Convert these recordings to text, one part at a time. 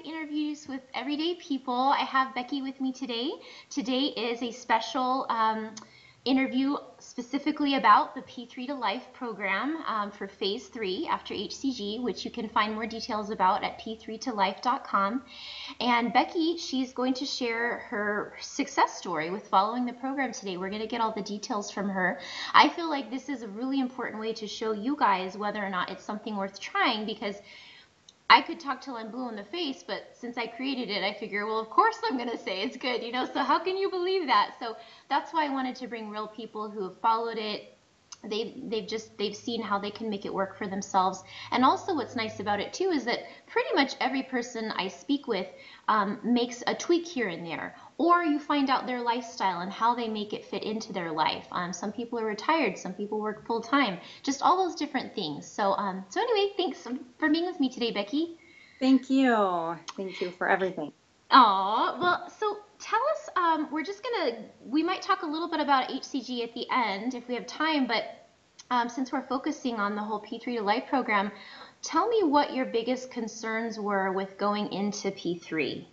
interviews with everyday people. I have Becky with me today. Today is a special um, interview specifically about the P3 to Life program um, for phase three after HCG, which you can find more details about at p3tolife.com. And Becky, she's going to share her success story with following the program today. We're going to get all the details from her. I feel like this is a really important way to show you guys whether or not it's something worth trying because I could talk till I'm blue in the face, but since I created it, I figure, well, of course I'm going to say it's good, you know, so how can you believe that? So that's why I wanted to bring real people who have followed it. They've, they've just, they've seen how they can make it work for themselves. And also what's nice about it too is that pretty much every person I speak with um, makes a tweak here and there or you find out their lifestyle and how they make it fit into their life. Um, some people are retired, some people work full time, just all those different things. So, um, so anyway, thanks for being with me today, Becky. Thank you. Thank you for everything. Oh, well, so tell us, um, we're just going to, we might talk a little bit about HCG at the end if we have time, but um, since we're focusing on the whole P3 to Life program, tell me what your biggest concerns were with going into P3.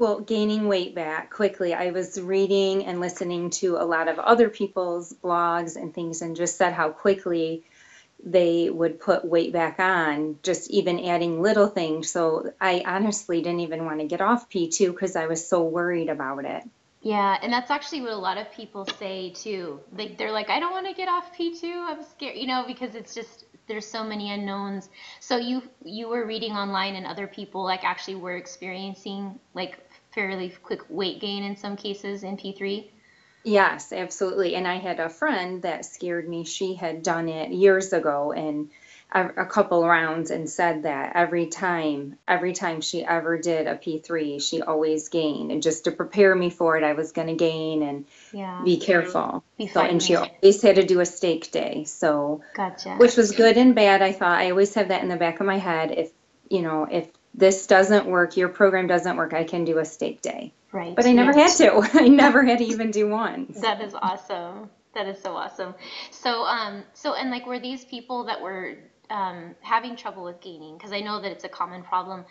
Well, gaining weight back quickly. I was reading and listening to a lot of other people's blogs and things and just said how quickly they would put weight back on, just even adding little things. So I honestly didn't even want to get off P2 because I was so worried about it. Yeah, and that's actually what a lot of people say too. Like they're like, I don't want to get off P2. I'm scared, you know, because it's just there's so many unknowns. So you you were reading online and other people like actually were experiencing like fairly quick weight gain in some cases in P3? Yes, absolutely. And I had a friend that scared me. She had done it years ago and a, couple rounds and said that every time, every time she ever did a P3, she always gained. And just to prepare me for it, I was going to gain and yeah. be careful. Be so, and she always had to do a steak day. So, gotcha. Which was good and bad. I thought I always have that in the back of my head. If, you know, if this doesn't work, your program doesn't work, I can do a steak day. Right. But I never had to. I never had to even do one. That is awesome. That is so awesome. So, um, so and like, were these people that were um, having trouble with gaining? Because I know that it's a common problem.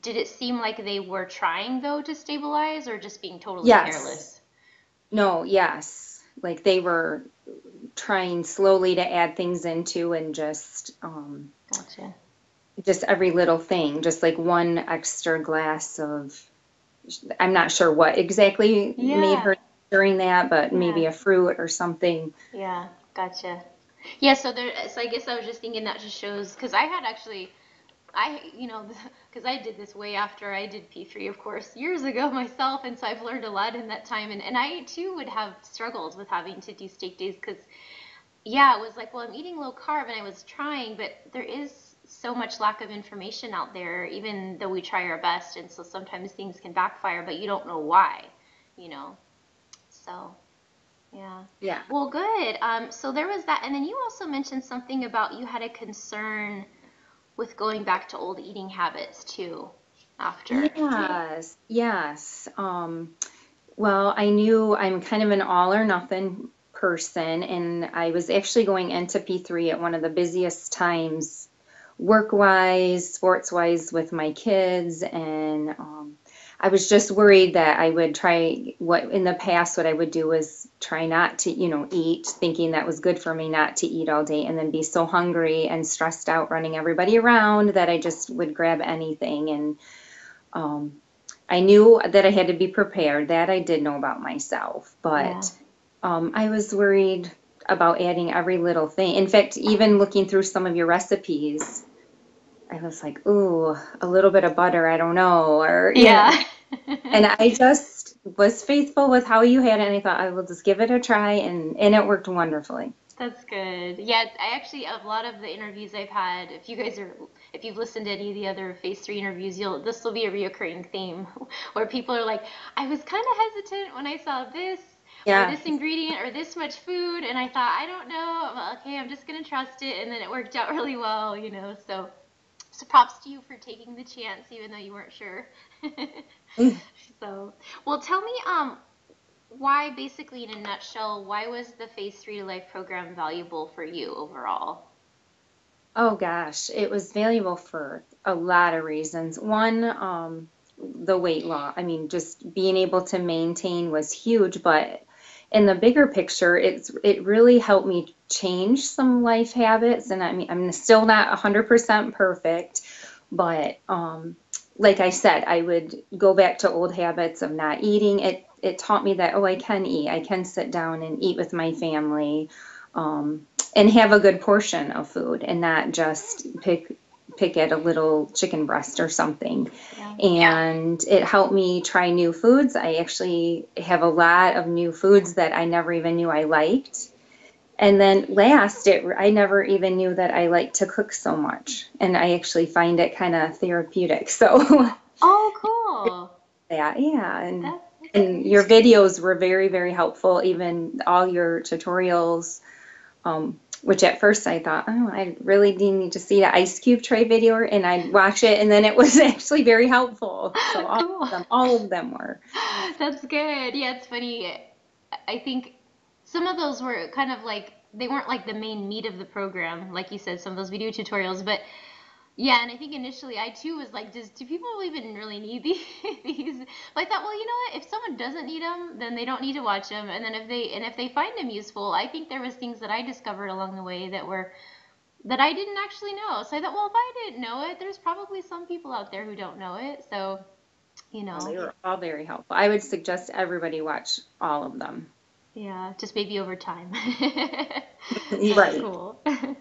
Did it seem like they were trying though to stabilize, or just being totally yes. careless? No. Yes. Like they were trying slowly to add things into and just. Um, gotcha just every little thing, just like one extra glass of, I'm not sure what exactly yeah. made her during that, but yeah. maybe a fruit or something. Yeah, gotcha. Yeah, so there, so I guess I was just thinking that just shows, because I had actually, I, you know, because I did this way after I did P3, of course, years ago myself, and so I've learned a lot in that time, and, and I too would have struggled with having to do steak days, because, yeah, it was like, well, I'm eating low carb, and I was trying, but there is so much lack of information out there, even though we try our best. And so sometimes things can backfire, but you don't know why, you know. So, yeah. Yeah. Well, good. Um, so there was that. And then you also mentioned something about you had a concern with going back to old eating habits too after. Yes. Yes. Um, well, I knew I'm kind of an all or nothing person, and I was actually going into P3 at one of the busiest times work wise, sports wise with my kids. And um, I was just worried that I would try what in the past, what I would do was try not to, you know, eat, thinking that was good for me not to eat all day and then be so hungry and stressed out running everybody around that I just would grab anything. And um, I knew that I had to be prepared. That I did know about myself. But yeah. um, I was worried about adding every little thing. In fact, even looking through some of your recipes, I was like, ooh, a little bit of butter, I don't know, or yeah. and I just was faithful with how you had it, and I thought I will just give it a try, and and it worked wonderfully. That's good. Yeah, I actually a lot of the interviews I've had. If you guys are, if you've listened to any of the other phase three interviews, you'll this will be a reoccurring theme, where people are like, I was kind of hesitant when I saw this yeah. or this ingredient or this much food and i thought i don't know I'm, okay i'm just going to trust it and then it worked out really well you know so so props to you for taking the chance, even though you weren't sure. So, well, tell me, um, why, basically, in a nutshell, why was the Phase Three to Life program valuable for you overall? Oh gosh, it was valuable for a lot of reasons. One, um, the weight loss. I mean, just being able to maintain was huge, but in the bigger picture, it's it really helped me change some life habits. And I mean, I'm still not 100% perfect, but um, like I said, I would go back to old habits of not eating. It it taught me that oh, I can eat. I can sit down and eat with my family. Um, and have a good portion of food and not just pick pick at a little chicken breast or something. Yeah. And it helped me try new foods. I actually have a lot of new foods that I never even knew I liked. And then last, it I never even knew that I liked to cook so much, and I actually find it kind of therapeutic. So. Oh, cool. Yeah, yeah, and and your videos were very very helpful. Even all your tutorials. Um, which at first I thought, oh, I really didn't need to see the ice cube tray video, and I'd watch it, and then it was actually very helpful. So all cool. of them, all of them were. That's good. Yeah, it's funny. I think some of those were kind of like they weren't like the main meat of the program, like you said, some of those video tutorials, but yeah, and I think initially I too was like, does do people even really need these? But I thought, well, you know what? If someone doesn't need them, then they don't need to watch them. And then if they and if they find them useful, I think there was things that I discovered along the way that were that I didn't actually know. So I thought, well, if I didn't know it, there's probably some people out there who don't know it. So, you know, well, they were all very helpful. I would suggest everybody watch all of them. Yeah, just maybe over time. right. Cool.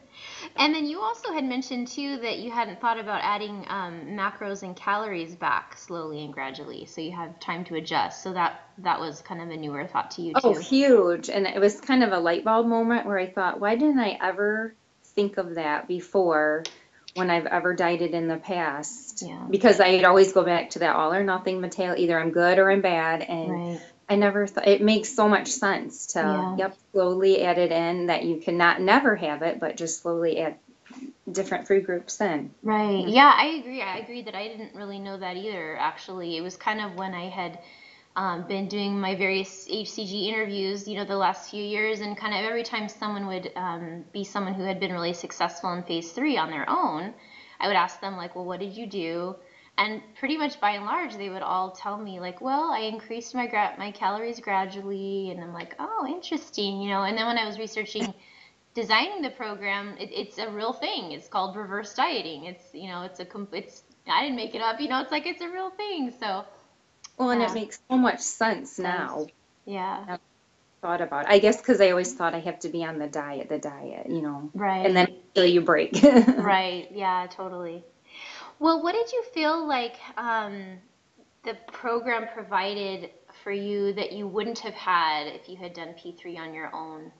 And then you also had mentioned too that you hadn't thought about adding um, macros and calories back slowly and gradually, so you have time to adjust. So that that was kind of a newer thought to you oh, too. Oh, huge! And it was kind of a light bulb moment where I thought, why didn't I ever think of that before? When I've ever dieted in the past, yeah. because I'd always go back to that all or nothing mentality. Either I'm good or I'm bad, and right. I never thought it makes so much sense to yeah. yep slowly add it in that you cannot never have it, but just slowly add different food groups in. Right. Yeah, I agree. I agree that I didn't really know that either. Actually, it was kind of when I had um, been doing my various HCG interviews, you know, the last few years, and kind of every time someone would um, be someone who had been really successful in phase three on their own, I would ask them like, well, what did you do? And pretty much by and large they would all tell me like well i increased my gra- my calories gradually and i'm like oh interesting you know? And then when i was researching designing the program it, it's a real thing. It's called reverse dieting. It's you know it's a it's i didn't make it up you know? It's like it's a real thing. So well and it makes so much sense now. Yeah. I've thought about it. i guess because i always thought i have to be on the diet the diet you know? Right. And then until you break. Right. Yeah totally well, what did you feel like um, the program provided for you that you wouldn't have had if you had done P3 on your own?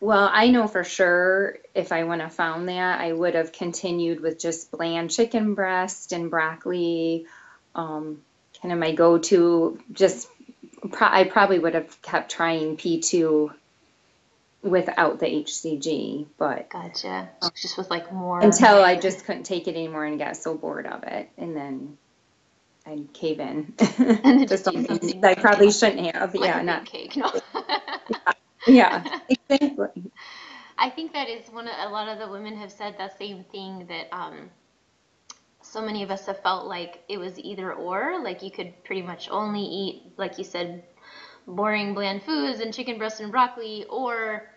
Well, I know for sure if I would have found that, I would have continued with just bland chicken breast and broccoli. Um, kind of my go to, just I probably would have kept trying P2 without the HCG, but gotcha. just with like more until I just couldn't take it anymore and got so bored of it, and then I'd cave in and to something I probably shouldn't have. Like yeah, not cake. No. yeah, yeah, exactly. I think that is one. Of, a lot of the women have said that same thing that um, so many of us have felt like it was either or. Like you could pretty much only eat, like you said, boring bland foods and chicken breast and broccoli or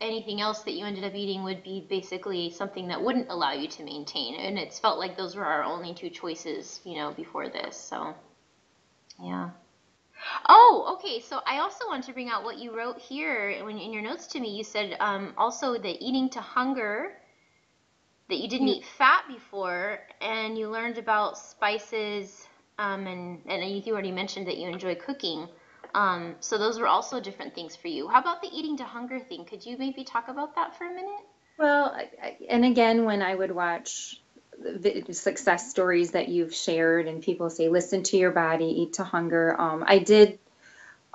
anything else that you ended up eating would be basically something that wouldn't allow you to maintain. And it's felt like those were our only two choices you know before this so yeah. Oh okay so i also want to bring out what you wrote here when in your notes to me. You said um, also that eating to hunger that you didn't mm. eat fat before and you learned about spices um, and and you already mentioned that you enjoy cooking um, so those were also different things for you. How about the eating to hunger thing? Could you maybe talk about that for a minute? Well, and again, when I would watch the success stories that you've shared and people say, listen to your body, eat to hunger. Um, I did,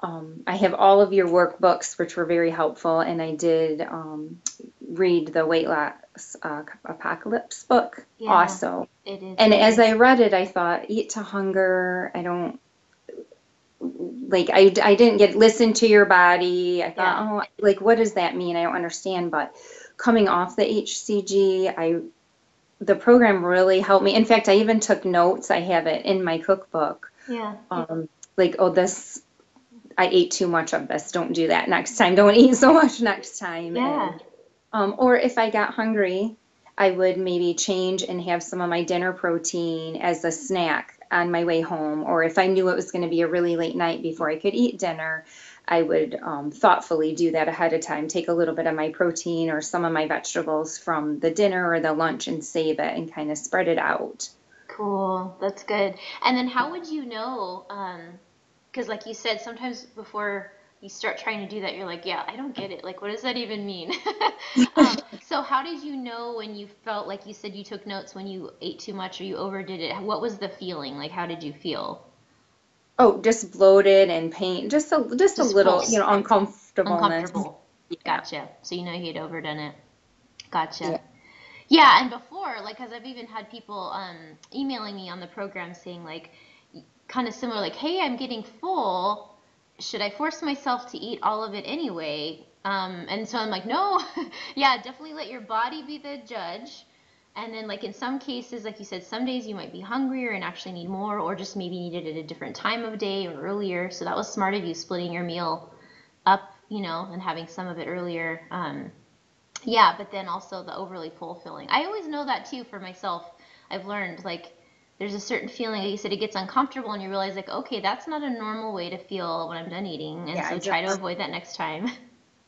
um, I have all of your workbooks, which were very helpful. And I did um, read the weight loss uh, apocalypse book yeah, also. It is. And as I read it, I thought, eat to hunger. I don't, like I, I didn't get listen to your body. I thought, Yeah. oh, like what does that mean? I don't understand. But coming off the HCG, I the program really helped me. In fact, I even took notes. I have it in my cookbook. Yeah. Um, like, oh, this I ate too much of this. Don't do that next time. Don't eat so much next time. Yeah. And, um, or if I got hungry, I would maybe change and have some of my dinner protein as a snack on my way home. Or if I knew it was going to be a really late night before I could eat dinner, I would um, thoughtfully do that ahead of time. Take a little bit of my protein or some of my vegetables from the dinner or the lunch and save it and kind of spread it out. Cool. That's good. And then how would you know? Because, like you said, sometimes before you start trying to do that, you're like, yeah, I don't get it. Like, what does that even mean? um, so, how did you know when you felt like you said you took notes when you ate too much or you overdid it? What was the feeling? Like, how did you feel? Oh, just bloated and pain, just a just, Just a little, you know, uncomfortableness. Uncomfortable. Gotcha. So, you know you had overdone it. Gotcha. Yeah. Yeah, and before, like, because I've even had people um, emailing me on the program saying, like, kind of similar, like, hey, I'm getting full. Should I force myself to eat all of it anyway? Um, and so I'm like, no, yeah, definitely let your body be the judge. And then, like, in some cases, like you said, some days you might be hungrier and actually need more, or just maybe need it at a different time of day or earlier. So that was smart of you splitting your meal up, you know, and having some of it earlier. Um, yeah, but then also the overly full feeling. I always know that too for myself. I've learned like there's a certain feeling, like you said, it gets uncomfortable and you realize like, okay, that's not a normal way to feel when I'm done eating. And Yeah, so try to avoid that next time.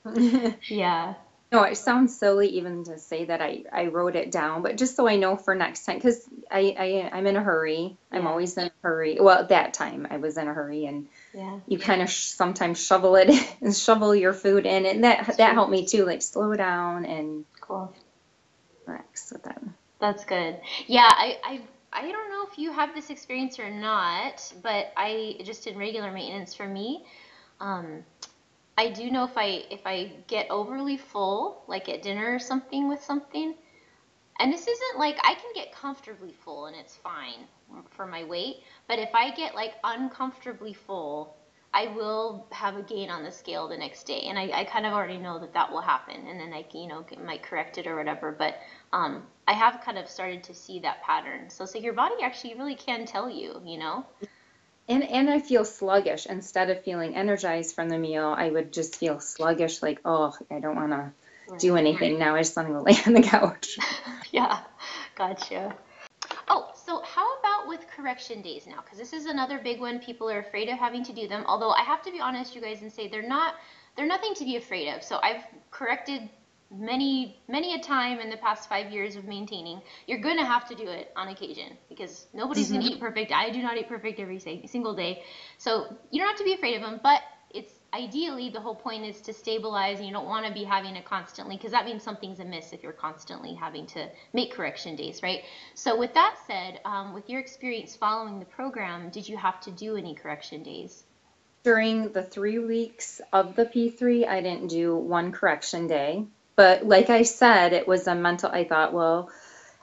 Yeah no, it sounds silly even to say that I, I wrote it down, but just so I know for next time, because I, I I'm in a hurry. I'm Yeah. always in a hurry. Well, at that time I was in a hurry, and Yeah. you kind of sh- sometimes shovel it and shovel your food in, and that that helped me too. Like slow down and Cool. relax with that. That's good. Yeah, I, I I don't know if you have this experience or not, but I just in regular maintenance for me, um, I do know if I if I get overly full, like at dinner or something with something, and this isn't like I can get comfortably full and it's fine for my weight, but if I get like uncomfortably full, I will have a gain on the scale the next day, and I, I kind of already know that that will happen, and then I you know might correct it or whatever. But um, I have kind of started to see that pattern. So it's like your body actually really can tell you, you know. And and I feel sluggish instead of feeling energized from the meal. I would just feel sluggish, like oh, I don't want to do anything now. I just want to go lay on the couch. Yeah, gotcha. Oh, so how with correction days now? Because this is another big one. People are afraid of having to do them. Although I have to be honest, you guys, and say they're not. They're nothing to be afraid of. So I've corrected many, many a time in the past five years of maintaining. You're gonna have to do it on occasion because nobody's gonna mm-hmm. eat perfect. I do not eat perfect every single day. So you don't have to be afraid of them. But ideally the whole point is to stabilize and you don't want to be having to constantly because that means something's amiss if you're constantly having to make correction days right so with that said um, with your experience following the program did you have to do any correction days During the three weeks of the P3, I didn't do one correction day. But like I said, it was a mental, I thought, well,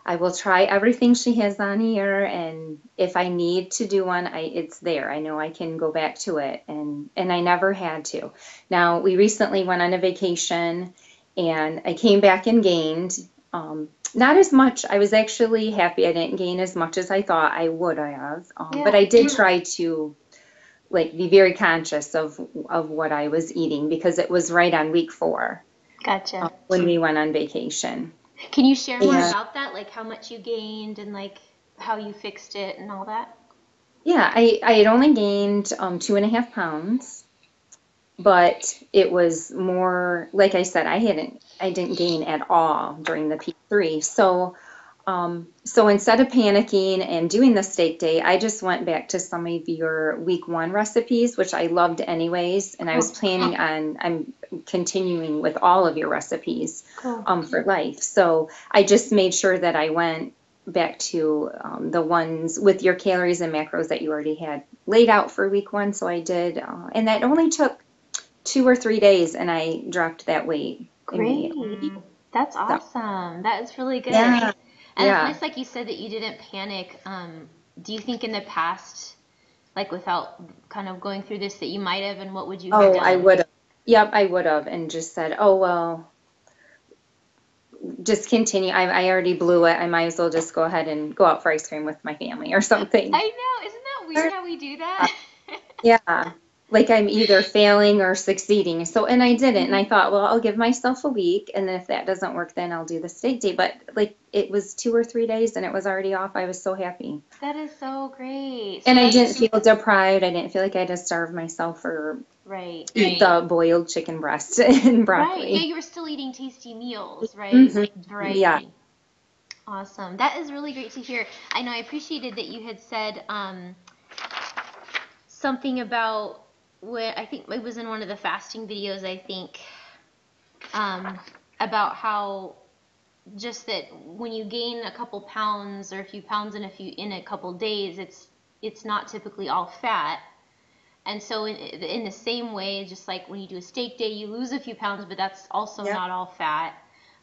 I will try everything she has on here, and if I need to do one, I it's there. I know I can go back to it, and and I never had to. Now we recently went on a vacation, and I came back and gained. Um, not as much. I was actually happy I didn't gain as much as I thought I would have, um, but I did try to like be very conscious of of what I was eating because it was right on week four gotcha uh, when we went on vacation. Can you share more Yeah. about that like how much you gained and like how you fixed it and all that Yeah, I, I had only gained um, two and a half pounds, but it was more, like I said, I hadn't, I didn't gain at all during the P3. So, um, so instead of panicking and doing the steak day, I just went back to some of your week one recipes, which I loved anyways, and I was planning on, I'm continuing with all of your recipes cool um, for life. So I just made sure that I went back to um, the ones with your calories and macros that you already had laid out for week one. So I did, uh, and that only took two or three days, and I dropped that weight great that's awesome that is really good Yeah, And yeah. it's nice, like you said, that you didn't panic. Um, do you think in the past, like without kind of going through this that you might have, and what would you have Oh? I would have. Yep, I would have, and just said, "Oh well, just continue. I, I already blew it. I might as well just go ahead and go out for ice cream with my family or something." I know, isn't that weird how we do that? Yeah, like I'm either failing or succeeding. So, and I didn't, and I mm-hmm. thought, well, I'll give myself a week, and then if that doesn't work, then I'll do the steak day. But like, it was two or three days, and it was already off. I was so happy, that is so great. and I didn't feel deprived. I didn't feel like I had to starve myself or right. eat the boiled chicken breast and broccoli. Right. Yeah, you were still eating tasty meals, right? Mhm. Like variety. Yeah. Awesome. That is really great to hear. I know I appreciated that you had said um, something about what I think it was in one of the fasting videos. I think um, about how just that when you gain a couple pounds or a few pounds in a few in a couple days, it's it's not typically all fat. And so, in, in the same way, just like when you do a steak day, you lose a few pounds, but that's also Yep. not all fat.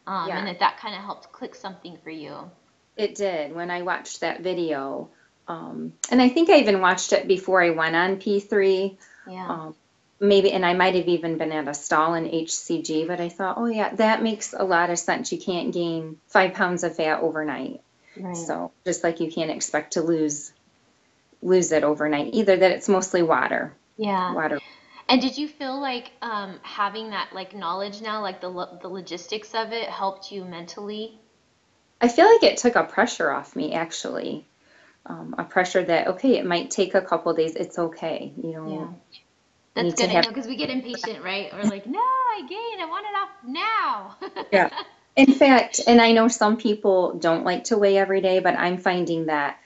Um, Yeah. And that that kind of helped click something for you. It did when I watched that video. Um, and I think I even watched it before I went on P3. Yeah. Um, maybe, and I might have even been at a stall in HCG, but I thought, oh, yeah, that makes a lot of sense. You can't gain five pounds of fat overnight. right. So just like you can't expect to lose lose it overnight either that it's mostly water yeah. water And did you feel like um, having that like knowledge now, like the lo- the logistics of it, helped you mentally? i feel like it took a pressure off me actually um, a pressure that okay it might take a couple days it's okay you know Yeah. That's to good. I have- know because we get impatient, right? We're like, no, I gained. I want it off now. Yeah. In fact, and I know some people don't like to weigh every day, but I'm finding that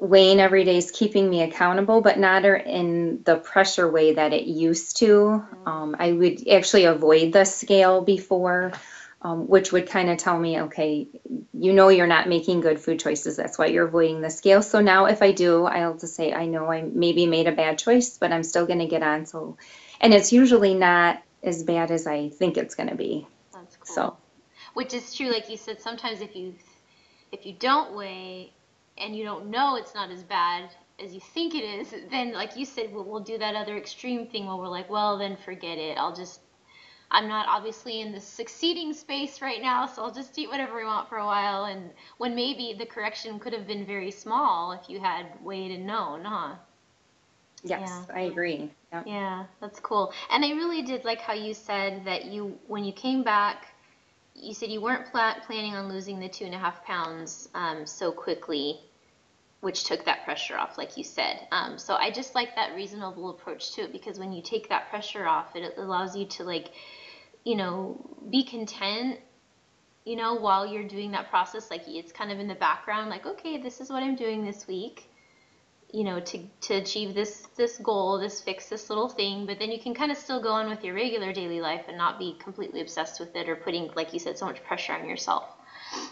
weighing every day is keeping me accountable, but not in the pressure way that it used to. Um, I would actually avoid the scale before, um, which would kind of tell me, okay, you know, you're not making good food choices. That's why you're avoiding the scale. So now, if I do, I'll just say, I know I maybe made a bad choice, but I'm still going to get on. So, and it's usually not as bad as I think it's going to be. That's cool. So. Which is true, like you said. Sometimes if you if you don't weigh and you don't know it's not as bad as you think it is, then like you said, we'll, we'll do that other extreme thing where we're like, well, then forget it. I'll just I'm not obviously in the succeeding space right now, so I'll just eat whatever we want for a while. And when maybe the correction could have been very small if you had weighed and known, huh? Yes, Yeah. I agree. Yeah. Yeah, that's cool. And I really did like how you said that you, when you came back, you said you weren't pla- planning on losing the two and a half pounds um, so quickly, which took that pressure off, like you said. Um, so I just like that reasonable approach to it because when you take that pressure off, it allows you to like, you know, be content. You know, while you're doing that process, like it's kind of in the background, like, okay, this is what I'm doing this week you know to to achieve this this goal this fix this little thing but then you can kind of still go on with your regular daily life and not be completely obsessed with it or putting like you said so much pressure on yourself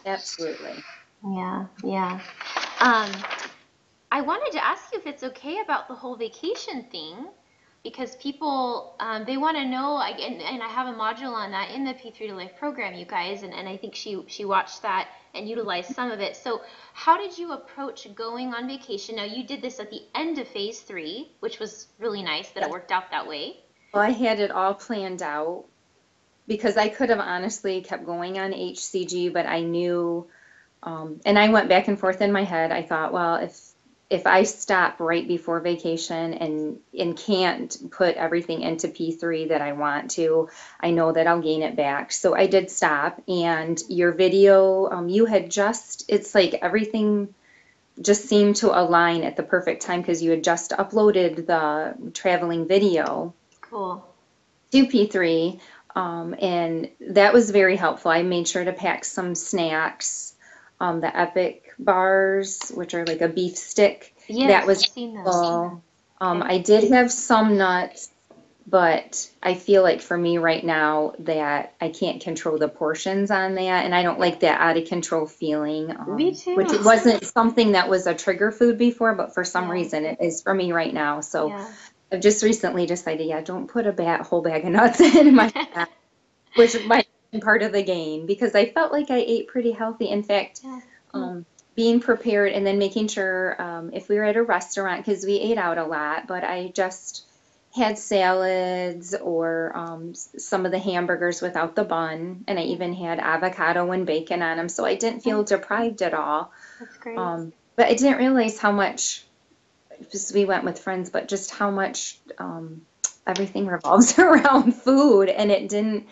Absolutely. Yeah yeah. Um i wanted to ask you if it's okay about the whole vacation thing because people um, they want to know I, and, and i have a module on that in the p3 to life program you guys and, and i think she she watched that and utilized some of it. So how did you approach going on vacation? Now you did this at the end of phase three which was really nice that it worked out that way. Well, I had it all planned out because I could have honestly kept going on HCG, but I knew, um, and I went back and forth in my head. I thought, well, if if I stop right before vacation and and can't put everything into P3 that I want to, I know that I'll gain it back. So I did stop. And your video, um, you had just, it's like everything just seemed to align at the perfect time because you had just uploaded the traveling video cool to P3, um, and that was very helpful. I made sure to pack some snacks, um, the Epic bars, which are like a beef stick. yes That was seen those Well, um, I did have some nuts, but I feel like for me right now that I can't control the portions on that, and I don't like that out of control feeling. Um, Me too. Which wasn't something that was a trigger food before, but for some Yeah. reason it is for me right now. So. yeah. I've just recently decided, yeah, don't put a bat, whole bag of nuts in my bag, which might part of the gain because I felt like I ate pretty healthy. In fact, um, being prepared and then making sure um, if we were at a restaurant because we ate out a lot, but I just had salads or um, some of the hamburgers without the bun, and I even had avocado and bacon on them, so I didn't feel deprived at all. That's great. Um, but I didn't realize how much, because we went with friends, but just how much um, everything revolves around food, and it didn't.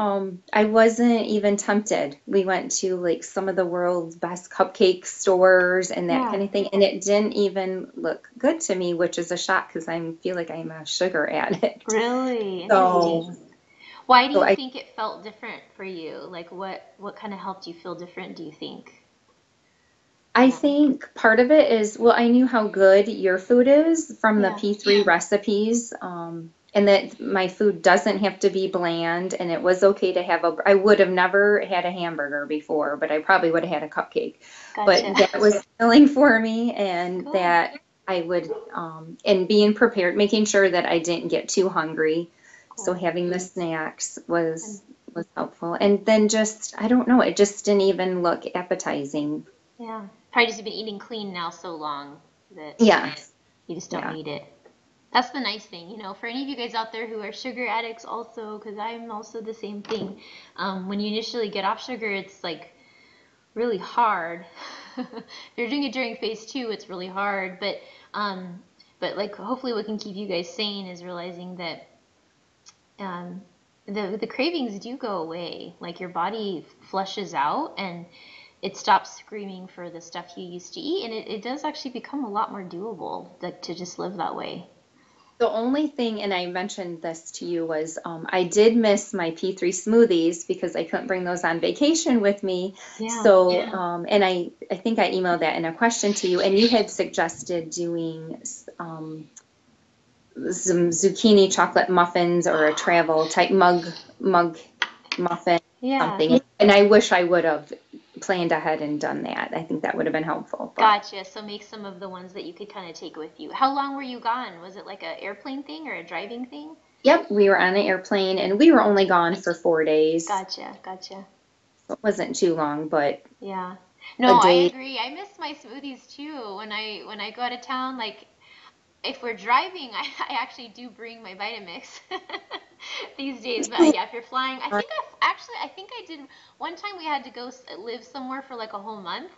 Um, I wasn't even tempted. We went to like some of the world's best cupcake stores and that Yeah. kind of thing, and it didn't even look good to me, which is a shock because I feel like I'm a sugar addict. Really? So, Why do so you I think it felt different for you? Like what what kind of helped you feel different, do you think? I think part of it is, well, I knew how good your food is from the P3 recipes, um, and that my food doesn't have to be bland, and it was okay to have a, I would have never had a hamburger before, but I probably would have had a cupcake. But that was filling for me, and Cool. that I would, um, and being prepared, making sure that I didn't get too hungry. So having the snacks was was helpful, and then just, I don't know, it just didn't even look appetizing. Yeah. Probably just been eating clean now so long that Yeah. you just don't Yeah. need it. That's the nice thing, you know, for any of you guys out there who are sugar addicts also, because I'm also the same thing. Um, when you initially get off sugar, it's like really hard. if you're doing it during phase two, it's really hard. But um, but like hopefully what can keep you guys sane is realizing that um, the the cravings do go away. Like your body flushes out and it stops screaming for the stuff you used to eat, and it, it does actually become a lot more doable like, to just live that way. The only thing, and I mentioned this to you, was um, I did miss my P3 smoothies because I couldn't bring those on vacation with me. Yeah. So, um, and I, I think I emailed that in a question to you, and you had suggested doing um, some zucchini chocolate muffins or a travel type mug mug muffin Yeah. something. And I wish I would have planned ahead and done that. I think that would have been helpful. But Gotcha. So make some of the ones that you could kind of take with you. How long were you gone? Was it like an airplane thing or a driving thing? yep, we were on an airplane, and we were only gone for four days. Gotcha. Gotcha. It wasn't too long, but Yeah. No, I agree. I miss my smoothies too. When I when I go out of town, like if we're driving, I, I actually do bring my Vitamix these days. But yeah, if you're flying, I think I actually I think I did one time we had to go live somewhere for like a whole month,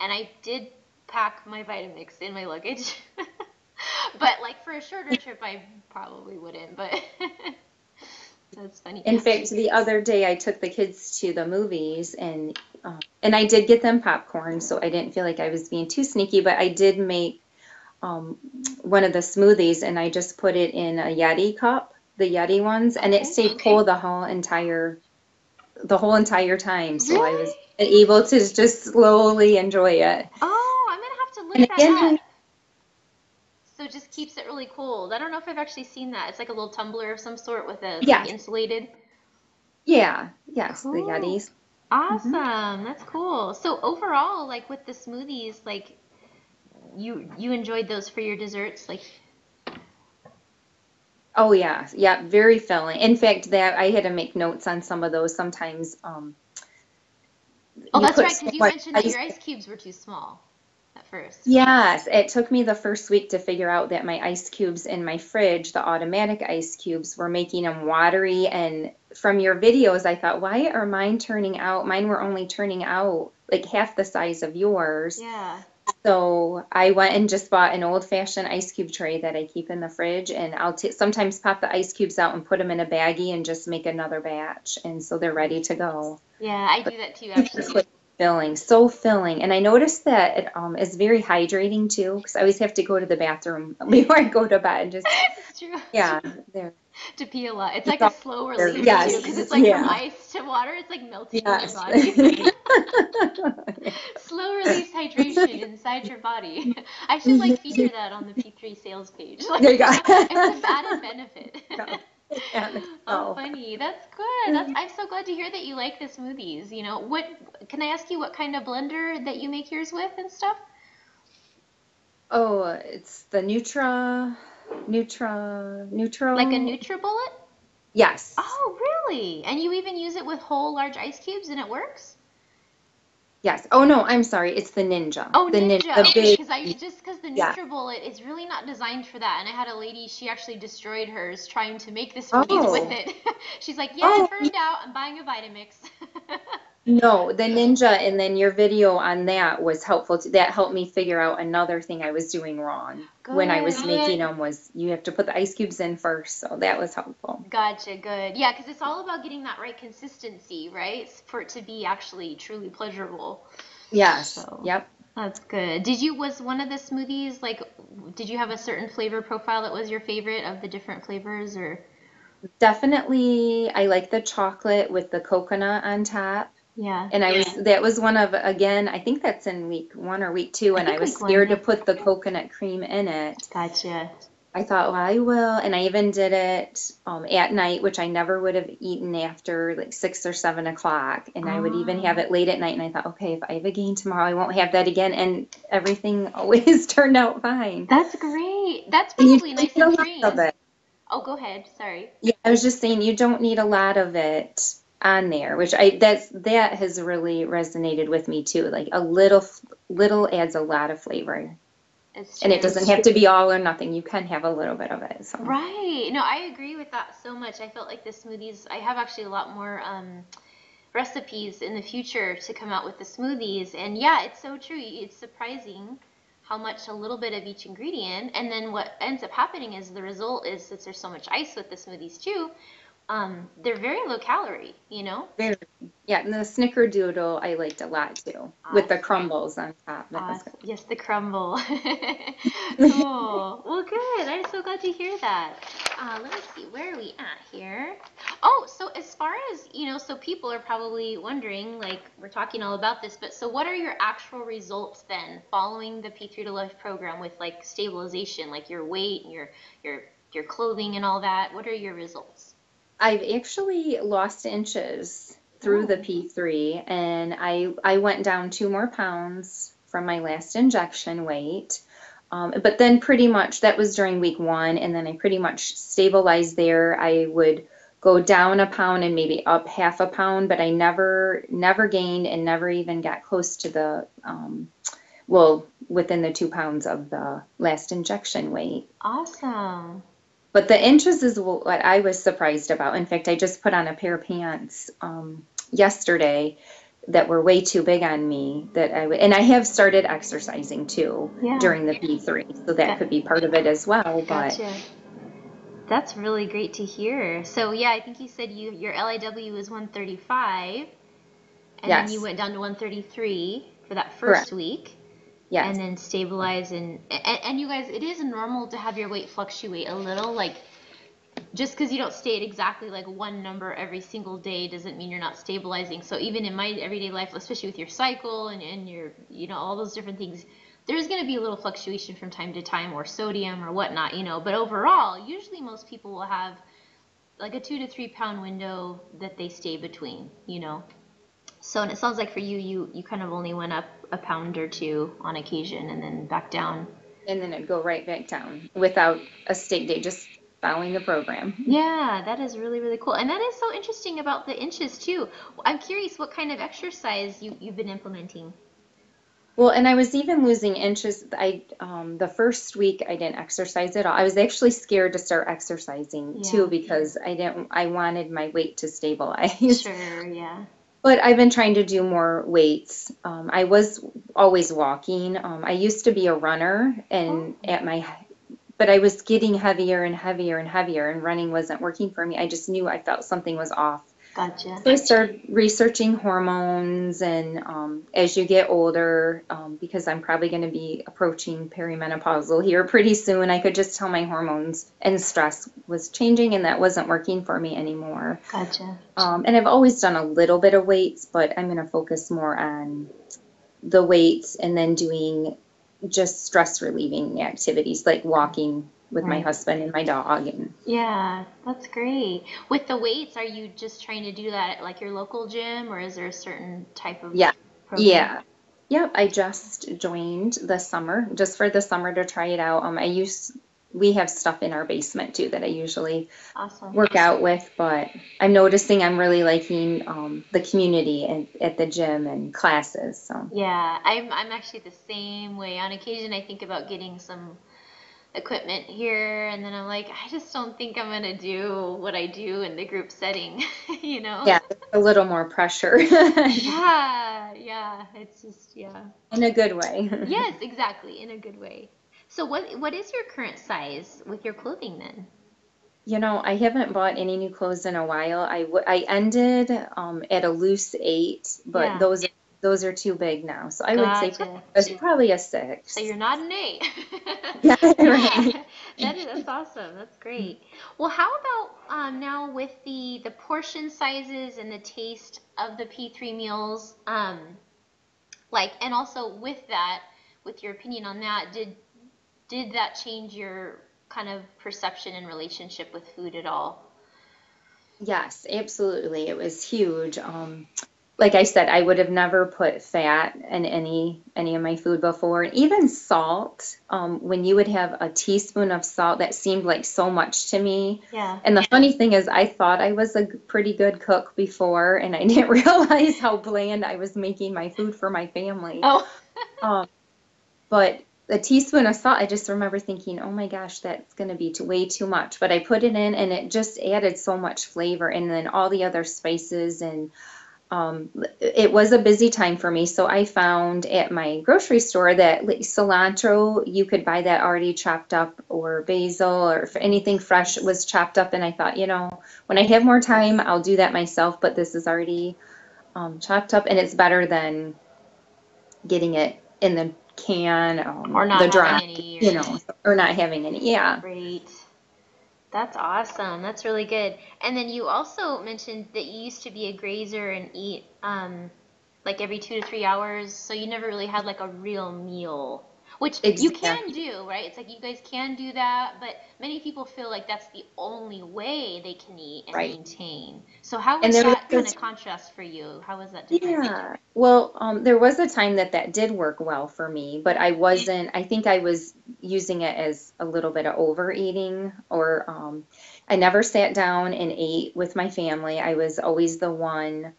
and I did pack my Vitamix in my luggage. but like for a shorter trip, I probably wouldn't. But that's funny. in fact, the other day I took the kids to the movies, and um, and I did get them popcorn, so I didn't feel like I was being too sneaky. But I did make um, one of the smoothies, and I just put it in a Yeti cup, the Yeti ones, and it Okay. stayed cold the whole entire the whole entire time. So I was able to just slowly enjoy it. Oh, I'm gonna have to look And that again, up. So it just keeps it really cold. I don't know if I've actually seen that. It's like a little tumbler of some sort with a like, insulated. Yeah, yes, the Cool. Yetis. Mm-hmm. Awesome. That's cool. So overall, like with the smoothies, like you you enjoyed those for your desserts, like Oh yeah, yeah, very filling. In fact, that I had to make notes on some of those. Sometimes, um, Oh, that's right, because you mentioned that your ice cubes were too small at first. Yes, it took me the first week to figure out that my ice cubes in my fridge, the automatic ice cubes, were making them watery. And from your videos, I thought, why are mine turning out? Mine were only turning out like half the size of yours. Yeah. So I went and just bought an old fashioned ice cube tray that I keep in the fridge, and I'll t- sometimes pop the ice cubes out and put them in a baggie and just make another batch, and so they're ready to go. Yeah, I do that too actually. Filling, so filling, and I noticed that it um, is very hydrating too, because I always have to go to the bathroom before I go to bed. And just yeah, there. To pee a lot. It's It's like a slow there- release yes, too, because it's like from yeah. ice to water. It's like melting Yes. in your body. Slow release hydration inside your body. I should like feature that on the P3 sales page. Like, There you go. it's an added benefit. Yeah, Oh, funny. That's good. That's, I'm so glad to hear that you like the smoothies. You know, what can I ask you what kind of blender that you make yours with and stuff? Oh, it's the Nutra, Nutra, Nutro. Like a NutriBullet? Yes. Oh, really? And you even use it with whole large ice cubes and it works? Yes. Oh no, I'm sorry. It's the Ninja. Oh, The nin Ninja. the big. because I just because the Yeah. NutriBullet is really not designed for that, and I had a lady, she actually destroyed hers trying to make the smoothies oh. with Oh. it. She's like, "Yeah, Oh, it burned out. I'm buying a Vitamix." No, the Ninja, and then your video on that was helpful. To, that helped me figure out another thing I was doing wrong when I was making them was you have to put the ice cubes in first, so that was helpful. Gotcha, good. Yeah, because it's all about getting that right consistency, right? For it to be actually truly pleasurable. Yes. So Yep. that's good. Did you, was one of the smoothies like, did you have a certain flavor profile that was your favorite of the different flavors or? Definitely, I like the chocolate with the coconut on top. Yeah, And I was, that was one of, again, I think that's in week one or week two, and I think was week one, scared to put the coconut cream in it. Gotcha. I thought, well, I will. And I even did it um, at night, which I never would have eaten after like six or seven o'clock. And I would even have it late at night. And I thought, okay, if I have a gain tomorrow, I won't have that again. And everything always turned out fine. that's great. That's And you probably nice need a and lot of it. Oh, go ahead. Sorry. Yeah, I was just saying you don't need a lot of it on there, which I that's that has really resonated with me too. Like a little little adds a lot of flavor. And it doesn't have to be all or nothing. You can have a little bit of it. So Right. No, I agree with that so much. I felt like the smoothies, I have actually a lot more um, recipes in the future to come out with the smoothies. And yeah, it's so true. It's surprising how much a little bit of each ingredient. And then what ends up happening is the result is since there's so much ice with the smoothies too, um, they're very low calorie, you know? very yeah, and the snickerdoodle I liked a lot too. With the crumbles on top. Awesome. Yes, the crumble. Cool. Well, good. I'm so glad to hear that. Uh, let me see. Where are we at here? Oh, so as far as, you know, so people are probably wondering, like, we're talking all about this, but so what are your actual results then following the P3 to Life program with like stabilization, like your weight and your your your clothing and all that? What are your results? I've actually lost inches through the Oh, P3 and I I went down two more pounds from my last injection weight. Um, but then pretty much that was during week one and then I pretty much stabilized there. I would go down a pound and maybe up half a pound, but I never never gained and never even got close to the um, well within the two pounds of the last injection weight. awesome. But the inches is what I was surprised about. In fact, I just put on a pair of pants um, yesterday that were way too big on me. That I would, and I have started exercising too Yeah. during the P3, so that Got, could be part of it as well. But. That's really great to hear. So yeah, I think you said you your LIW was 135, and then you went down to 133 for that correct. first week, Yes, and then stabilize and, and and you guys, it is normal to have your weight fluctuate a little. Like just because you don't stay at exactly like one number every single day doesn't mean you're not stabilizing. So even in my everyday life, especially with your cycle and, and your, you know, all those different things, there's going to be a little fluctuation from time to time or sodium or whatnot, you know. But overall, usually most people will have like a two to three pound window that they stay between, you know. So and it sounds like for you, you you kind of only went up a pound or two on occasion and then back down. and then it'd go right back down without a steak day, just following the program. Yeah, that is really, really cool. And that is so interesting about the inches too. I'm curious what kind of exercise you, you've been implementing. Well, and I was even losing inches. I um, the first week I didn't exercise at all. I was actually scared to start exercising Yeah. too because I didn't. I wanted my weight to stabilize. Sure, yeah. But I've been trying to do more weights. Um, I was always walking. Um, I used to be a runner, Oh, and at my, but I was getting heavier and heavier and heavier, and running wasn't working for me. I just knew I felt something was off. Gotcha. So I started researching hormones, and um, as you get older, um, because I'm probably going to be approaching perimenopausal here pretty soon, I could just tell my hormones and stress was changing, and that wasn't working for me anymore. Gotcha. Um, and I've always done a little bit of weights, but I'm going to focus more on the weights and then doing just stress relieving activities like walking with my husband and my dog and Yeah, that's great. With the weights, are you just trying to do that at like your local gym or is there a certain type of yeah program? yeah yep i just joined the summer just for the summer to try it out um i used we have stuff in our basement too that I usually Awesome. work out with, but I'm noticing I'm really liking um, the community and at the gym and classes. So Yeah, I'm I'm actually the same way. On occasion, I think about getting some equipment here, and then I'm like, I just don't think I'm gonna do what I do in the group setting, you know? yeah, a little more pressure Yeah, yeah. It's just yeah. in a good way. Yes, exactly, in a good way. So what what is your current size with your clothing then? You know, I haven't bought any new clothes in a while. I, w- I ended um, at a loose eight, but Yeah. those those are too big now. So I would say it's probably a six. So you're not an eight. Yeah, right. That is, that's awesome. That's great. Well, how about um, now with the the portion sizes and the taste of the P3 meals? Um, like, and also with that, with your opinion on that, did did that change your kind of perception and relationship with food at all? Yes, absolutely. It was huge. Um, like I said, I would have never put fat in any any of my food before. And even salt, um, when you would have a teaspoon of salt, that seemed like so much to me. Yeah. And the funny thing is, I thought I was a pretty good cook before, and I didn't realize how bland I was making my food for my family. Oh. Um, but a teaspoon of salt, I just remember thinking, oh my gosh, that's going to be too, way too much. But I put it in, and it just added so much flavor. And then all the other spices, and um, it was a busy time for me. So I found at my grocery store that cilantro, you could buy that already chopped up, or basil, or if anything fresh was chopped up. And I thought, you know, when I have more time, I'll do that myself. But this is already um, chopped up, and it's better than getting it in the can um, Or not the having dry, any, you know, or not having any. Yeah. Great. That's awesome. That's really good. And then you also mentioned that you used to be a grazer and eat um, like every two to three hours, so you never really had like a real meal, which you can do, right? It's like you guys can do that, but many people feel like that's the only way they can eat and Right. maintain. So how And was that kind of contrast for you? How was that different? Yeah. Well, um, there was a time that that did work well for me, but I wasn't, I think I was using it as a little bit of overeating, or um, I never sat down and ate with my family. I was always the one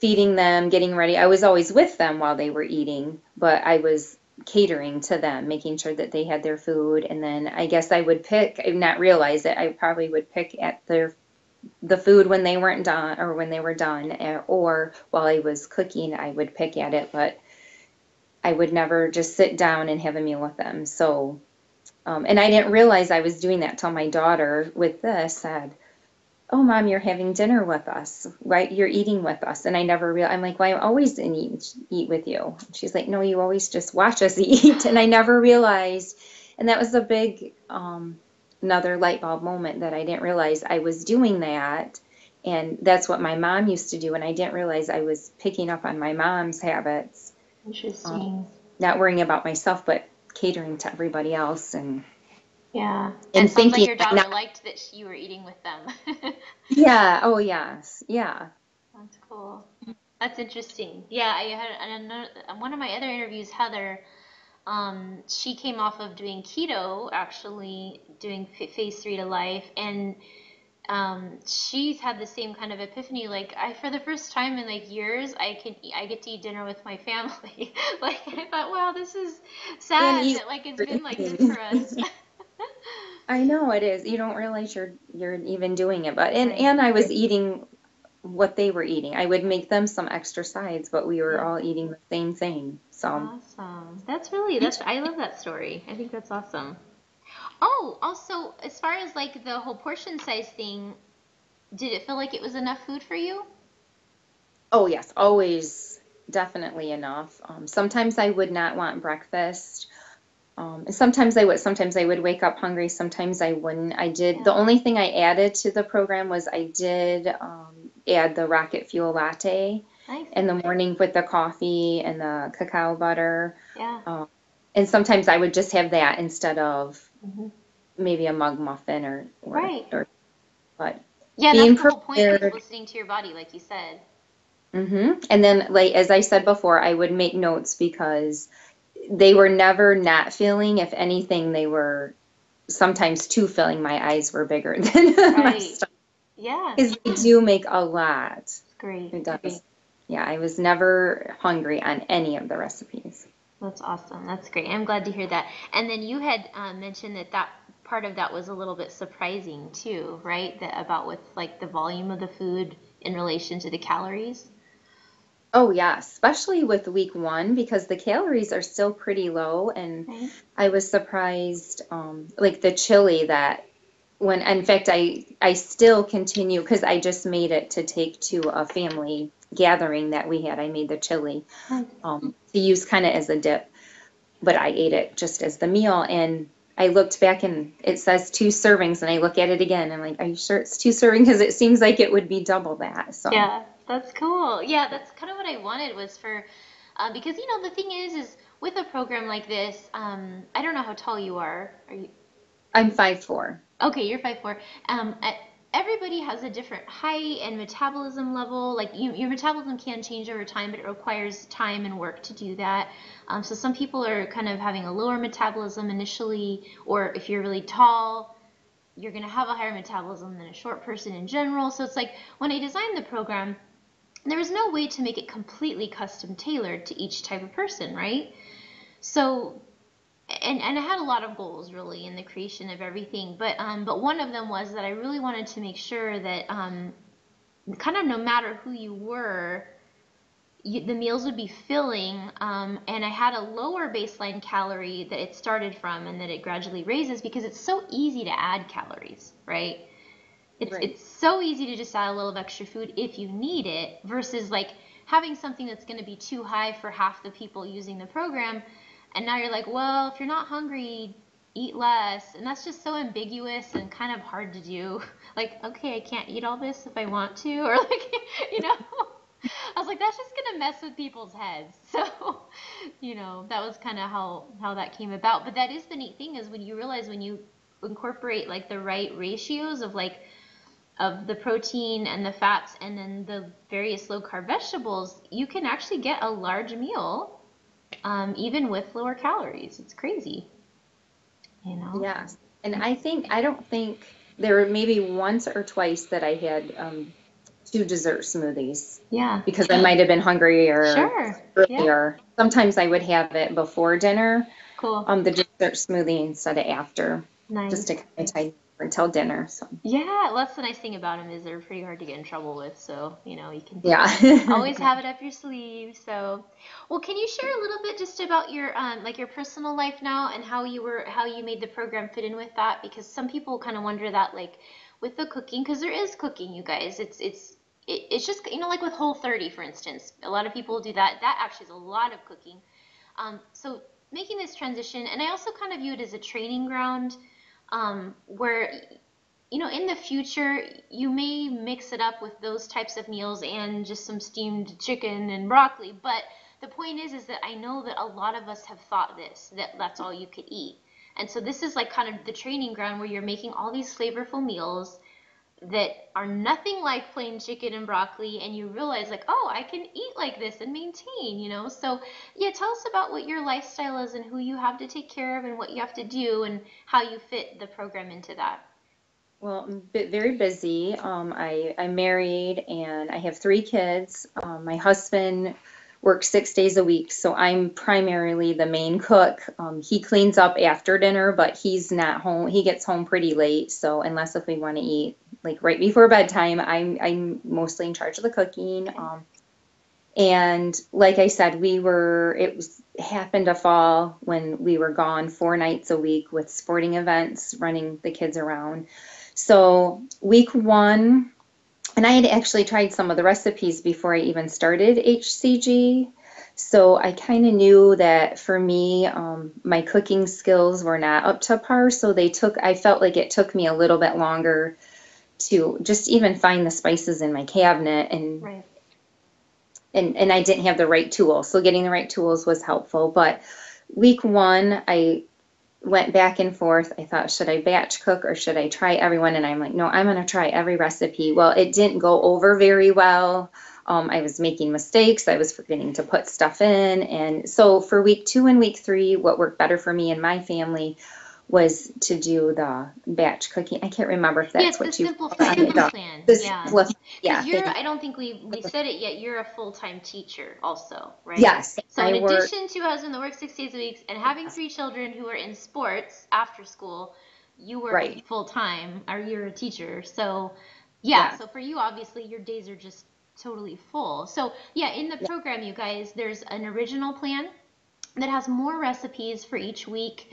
feeding them, getting ready. I was always with them while they were eating, but I was catering to them, making sure that they had their food. And then I guess I would pick, not realize it, I probably would pick at their the food when they weren't done or when they were done eh, or while I was cooking I would pick at it but I would never just sit down and have a meal with them so um, and I didn't realize I was doing that till my daughter with this said oh mom you're having dinner with us right you're eating with us and I never real I'm like well i'm always eat eat with you she's like no you always just watch us eat and I never realized and that was a big um, another light bulb moment that I didn't realize I was doing that. And that's what my mom used to do. And I didn't realize I was picking up on my mom's habits, Interesting. not worrying about myself, but catering to everybody else. And Yeah. And And, sounds like your daughter not- liked that you were eating with them. yeah, oh, yes, yeah. That's cool. That's interesting. Yeah, I had another, one of my other interviews, Heather. Um, she came off of doing keto, actually doing phase three to life, and um, she's had the same kind of epiphany. Like I, for the first time in like years, I can I get to eat dinner with my family. like I thought, wow, this is sad that like it's been like this for us. I know it is. You don't realize you're you're even doing it, but and and I was eating what they were eating. I would make them some extra sides, but we were all eating the same thing. So Awesome. That's really that's I love that story. I think that's awesome. Oh, also as far as like the whole portion size thing, did it feel like it was enough food for you? Oh, yes, always definitely enough. Um, sometimes I would not want breakfast. Um, sometimes I would, sometimes I would wake up hungry, sometimes I wouldn't. I did, the only thing I added to the program was I did um, add the Rocket Fuel Latte Nice. in the morning with the coffee and the cacao butter. Yeah. And sometimes I would just have that instead of Mhm. maybe a mug muffin or, or, Right. or but Yeah, Being that's the whole point is prepared. listening to your body, like you said. hmm And then, like as I said before, I would make notes because they were never not feeling. If anything, they were sometimes too filling. My eyes were bigger than my stomach. Yeah. Because they do make a lot. Great. It does. Great. Yeah, I was never hungry on any of the recipes. That's awesome. That's great. I'm glad to hear that. And then you had uh, mentioned that that part of that was a little bit surprising too, right? That about with like the volume of the food in relation to the calories. Oh, yeah, especially with week one because the calories are still pretty low. And Right. I was surprised, um, like the chili that when, in fact, I, I still continue because I just made it to take to a family gathering that we had. I made the chili Right. um, to use kind of as a dip, but I ate it just as the meal. And I looked back and it says two servings, and I look at it again. I'm like, are you sure it's two servings? Because it seems like it would be double that. So Yeah, that's cool. Yeah, that's kind of what I wanted was for, uh, because you know the thing is, is with a program like this, um, I don't know how tall you are. Are you? I'm five four. Okay, you're five four. Um, everybody has a different height and metabolism level. Like you, your metabolism can change over time, but it requires time and work to do that. Um, so some people are kind of having a lower metabolism initially, or if you're really tall, you're going to have a higher metabolism than a short person in general. So it's like when I designed the program, there was no way to make it completely custom tailored to each type of person, right? So and and I had a lot of goals really in the creation of everything, but um, but one of them was that I really wanted to make sure that um, kind of no matter who you were, you, the meals would be filling, um, and I had a lower baseline calorie that it started from, and that it gradually raises because it's so easy to add calories, right? It's Right. it's so easy to just add a little extra food if you need it versus like having something that's going to be too high for half the people using the program and now you're like, well, if you're not hungry, eat less. And that's just so ambiguous and kind of hard to do. Like, okay, I can't eat all this if I want to. Or, like, you know, I was like, that's just going to mess with people's heads. So, you know, that was kind of how, how that came about. But that is the neat thing is when you realize when you incorporate like the right ratios of like, of the protein and the fats and then the various low carb vegetables, you can actually get a large meal um, even with lower calories. It's crazy. You know? Yes. And I think, I don't think there were maybe once or twice that I had um, two dessert smoothies Yeah. because I might have been hungry or Sure. Yeah. Sometimes I would have it before dinner, Cool. um, the dessert smoothie instead of after, nice. just to kind of over until dinner. So, yeah. That's the nice thing about them is they're pretty hard to get in trouble with. So you know you can yeah. always have it up your sleeve. So, well, can you share a little bit just about your um, like your personal life now and how you were how you made the program fit in with that? Because some people kind of wonder that like with the cooking, because there is cooking, you guys. It's it's it, it's just you know like with Whole 30, for instance. A lot of people do that. That actually is a lot of cooking. Um, so making this transition, and I also kind of view it as a training ground um, where you know, in the future, you may mix it up with those types of meals and just some steamed chicken and broccoli. But the point is, is that I know that a lot of us have thought this, that that's all you could eat. And so this is like kind of the training ground where you're making all these flavorful meals that are nothing like plain chicken and broccoli and you realize like oh i can eat like this and maintain you know so yeah tell us about what your lifestyle is and who you have to take care of and what you have to do and how you fit the program into that Well, I'm very busy. Um, I, I'm married and I have three kids. Um, my husband works six days a week, so I'm primarily the main cook. Um, he cleans up after dinner, but he's not home. He gets home pretty late, so unless if we want to eat like right before bedtime, I'm I'm mostly in charge of the cooking. Um, and like I said, we were it was happened to fall when we were gone four nights a week with sporting events, running the kids around. So week one, and I had actually tried some of the recipes before I even started HCG. So I kind of knew that for me, um, my cooking skills were not up to par. So they took, I felt like it took me a little bit longer to just even find the spices in my cabinet and right and and I didn't have the right tools. So getting the right tools was helpful. But week one, I went back and forth. I thought, should I batch cook or should I try everyone? And I'm like, no, I'm going to try every recipe. Well, it didn't go over very well. Um, I was making mistakes. I was forgetting to put stuff in. And so for week two and week three, what worked better for me and my family was to do the batch cooking. I can't remember if Yeah, that's the what you simple, simple The- plan. the Yeah. simplest- Yeah. You're, I don't think we, we said it yet, you're a full-time teacher also, right? Yes, So I in work. addition to husband that works six days a week and having three children who are in sports after school, you work Right. full-time, or you're a teacher. So, yeah, Yeah. so for you, obviously, your days are just totally full. So, yeah, in the program, you guys, there's an original plan that has more recipes for each week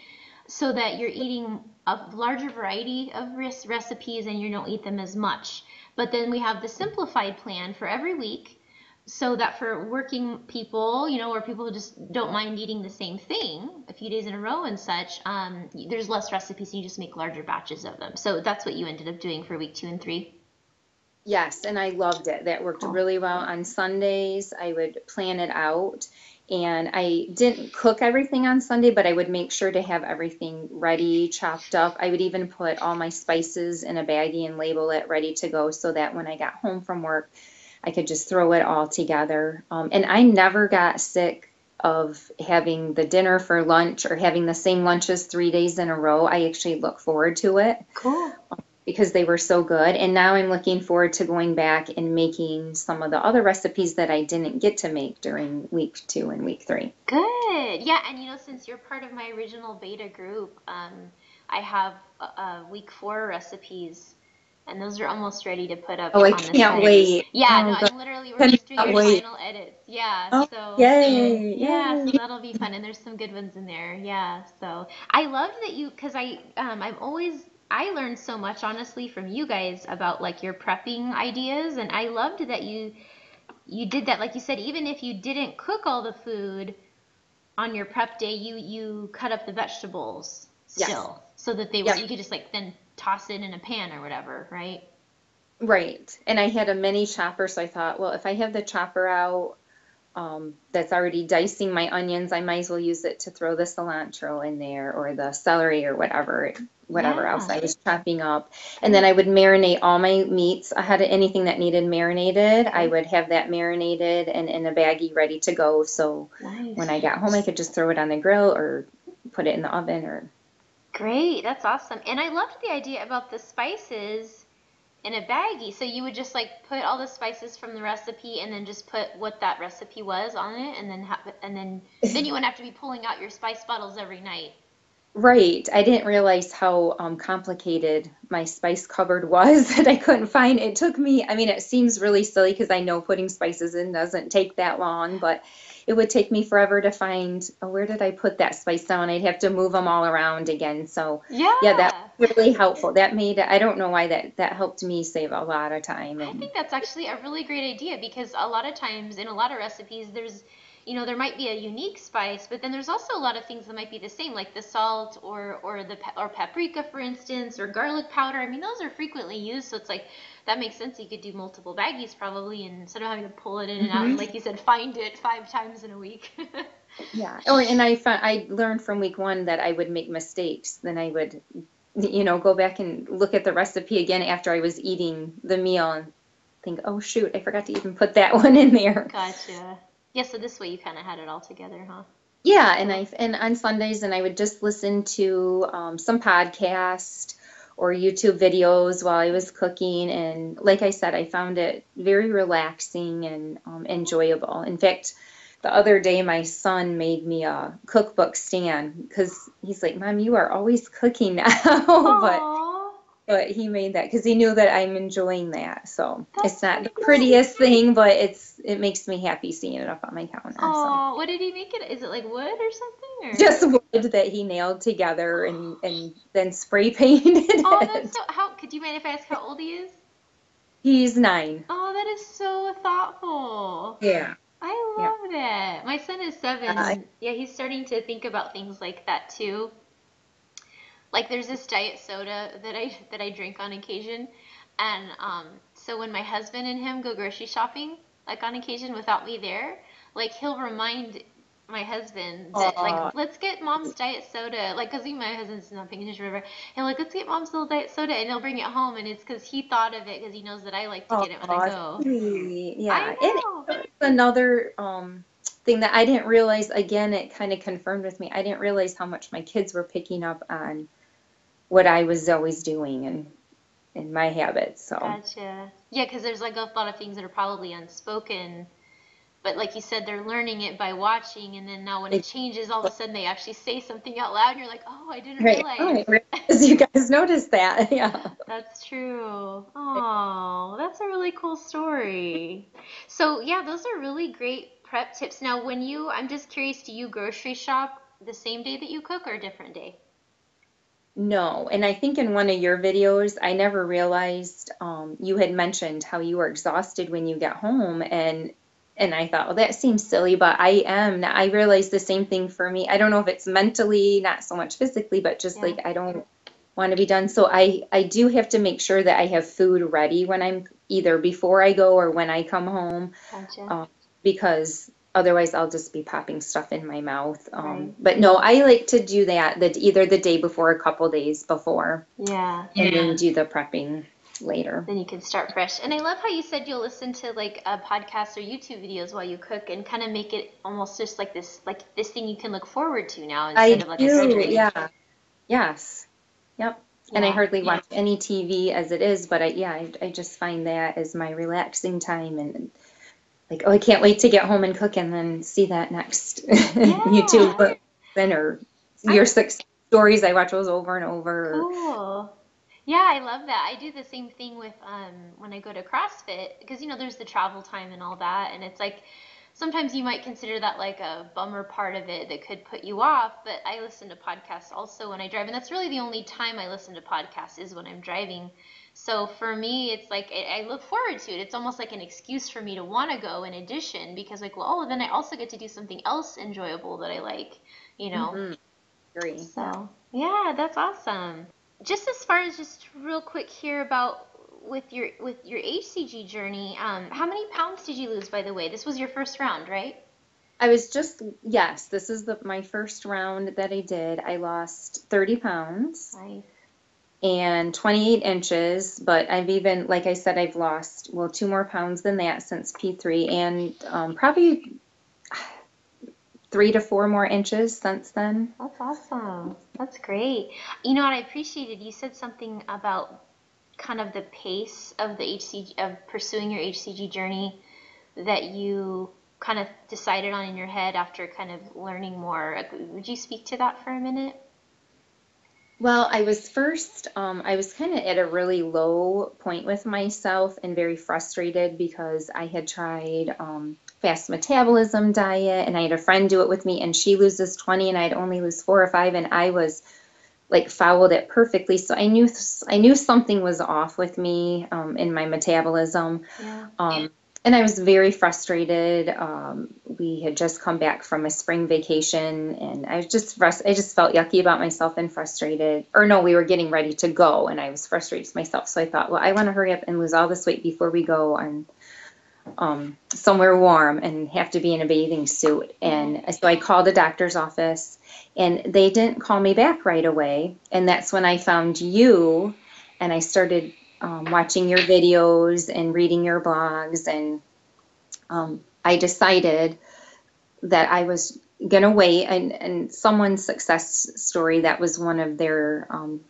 so that you're eating a larger variety of recipes and you don't eat them as much. But then we have the simplified plan for every week so that for working people, you know, or people who just don't mind eating the same thing a few days in a row and such, um, there's less recipes and you just make larger batches of them. So that's what you ended up doing for week two and three. Yes, and I loved it. That worked Oh. really well on Sundays. I would plan it out. And I didn't cook everything on Sunday, but I would make sure to have everything ready, chopped up. I would even put all my spices in a baggie and label it ready to go so that when I got home from work, I could just throw it all together. Um, and I never got sick of having the dinner for lunch or having the same lunches three days in a row. I actually look forward to it Cool. Because they were so good. And now I'm looking forward to going back and making some of the other recipes that I didn't get to make during week two and week three. Good. Yeah, and you know, since you're part of my original beta group, um, I have uh, uh, week four recipes, and those are almost ready to put up. Oh, I on the can't wait. Yeah, Oh, no, God. I'm literally we're just doing your wait. final edits. Yeah, Oh, so yay, yeah, yay. so that'll be fun, and there's some good ones in there. Yeah, so I loved that you because I um, I'm always I learned so much honestly from you guys about like your prepping ideas, and I loved that you you did that like you said even if you didn't cook all the food on your prep day you you cut up the vegetables Yes. still so that they were you could just like then toss it in a pan or whatever right Right. And I had a mini chopper, so I thought, well, if I have the chopper out um, that's already dicing my onions, I might as well use it to throw the cilantro in there or the celery or whatever, whatever else I was chopping up. And then I would marinate all my meats. I had anything that needed marinated, I mm-hmm. would have that marinated and in a baggie ready to go. So nice when I got home, I could just throw it on the grill or put it in the oven or great. That's awesome. And i loved the idea about the spices in a baggie. So you would just like put all the spices from the recipe and then just put what that recipe was on it and then ha- and then then you wouldn't have to be pulling out your spice bottles every night Right. I didn't realize how um, complicated my spice cupboard was that I couldn't find. It took me, I mean, it seems really silly because I know putting spices in doesn't take that long, but it would take me forever to find, oh, where did I put that spice down? I'd have to move them all around again. So, yeah yeah, that was really helpful. That made, I don't know why that, that helped me save a lot of time. I think that's actually a really great idea because a lot of times in a lot of recipes, there's, you know, there might be a unique spice, but then there's also a lot of things that might be the same, like the salt or or the pe- or paprika, for instance, or garlic powder. I mean, those are frequently used, so it's like that makes sense. You could do multiple baggies probably, and instead of having to pull it in and out, and like you said, find it five times in a week. yeah. Oh, and I found, I learned from week one that I would make mistakes. Then I would, you know, go back and look at the recipe again after I was eating the meal and think, oh shoot, I forgot to even put that one in there. gotcha. Yeah, so this way you kind of had it all together, huh? Yeah, and I and on Sundays, and I would just listen to um, some podcast or YouTube videos while I was cooking. And like I said, I found it very relaxing and um, enjoyable. In fact, the other day, my son made me a cookbook stand because he's like, "Mom, you are always cooking now," but. But he made that because he knew that I'm enjoying that. So That's it's not so the prettiest thing, but it's it makes me happy seeing it up on my counter. So. Oh, what did he make it? Is it like wood or something? Or? just wood that he nailed together and and then spray painted Oh, it. that's so. How could you mind if I ask how old he is? He's nine. Oh, that is so thoughtful. Yeah. I Yeah. love that. My son is seven. Uh, yeah, he's starting to think about things like that too. Like there's this diet soda that I that I drink on occasion, and um, so when my husband and him go grocery shopping, like on occasion without me there, like he'll remind my husband that Aw. like let's get mom's diet soda like because my husband's not paying attention whatever and like let's get mom's little diet soda and he'll bring it home and it's because he thought of it because he knows that I like to get it when I go. Sweet. Yeah. I And another um thing that I didn't realize again it kind of confirmed with me. I didn't realize how much my kids were picking up on what I was always doing and in my habits. So Gotcha. Yeah, because there's like a lot of things that are probably unspoken, but like you said, they're learning it by watching, and then now when it changes, all of a sudden they actually say something out loud, and you're like, oh, I didn't right, realize. oh, I realize you guys noticed that. Yeah. That's true. Oh, that's a really cool story. So, yeah, those are really great prep tips. Now, when you, I'm just curious, do you grocery shop the same day that you cook or a different day? No, and I think in one of your videos, I never realized um, you had mentioned how you were exhausted when you get home, and and I thought, well, that seems silly, but I am. I realized the same thing for me. I don't know if it's mentally, not so much physically, but just Yeah. like I don't want to be done. So I I do have to make sure that I have food ready when I'm either before I go or when I come home, Gotcha. um, because otherwise I'll just be popping stuff in my mouth. Um, Right. But no, I like to do that that either the day before, a couple days before, Yeah. and then do the prepping later. Then you can start fresh. And I love how you said you'll listen to like a podcast or YouTube videos while you cook and kind of make it almost just like this, like this thing you can look forward to now I instead of like a do, yeah. Yes. Yep. And I hardly watch any TV as it is, but I, yeah, I, I just find that as my relaxing time and like, oh, I can't wait to get home and cook and then see that next YouTube clip then or your six stories. I watch those over and over. Cool. Yeah, I love that. I do the same thing with um, when I go to CrossFit because you know there's the travel time and all that, and it's like sometimes you might consider that like a bummer part of it that could put you off. But I listen to podcasts also when I drive, and that's really the only time I listen to podcasts is when I'm driving. So for me, it's like I I look forward to it. It's almost like an excuse for me to want to go in addition because like, well, oh, then I also get to do something else enjoyable that I like, you know. Mhm. Agree. So, yeah, that's awesome. Just as far as just real quick here about with your with your HCG journey, um, how many pounds did you lose by the way? This was your first round, right? I was just, yes, this is the, my first round that I did. I lost 30 pounds. Nice. And 28 inches, but I've even, like I said, I've lost, well, two more pounds than that since P3, and um, probably three to four more inches since then. That's awesome. That's great. You know what I appreciated? You said something about kind of the pace of the HCG of pursuing your HCG journey that you kind of decided on in your head after kind of learning more. Would you speak to that for a minute? Well, I was first, um, I was kind of at a really low point with myself and very frustrated because I had tried um, fast metabolism diet and I had a friend do it with me and she loses 20 and I'd only lose four or five and I was like followed it perfectly. So I knew I knew something was off with me um, in my metabolism. Yeah. And I was very frustrated. Um, we had just come back from a spring vacation, and I was just I just felt yucky about myself and frustrated. Or no, we were getting ready to go, and I was frustrated with myself. So I thought, well, I want to hurry up and lose all this weight before we go on um, somewhere warm and have to be in a bathing suit. And so I called the doctor's office, and they didn't call me back right away. And that's when I found you, and I started um, watching your videos and reading your blogs, and um, I decided that I was gonna wait. And, and someone's success story that was one of their um,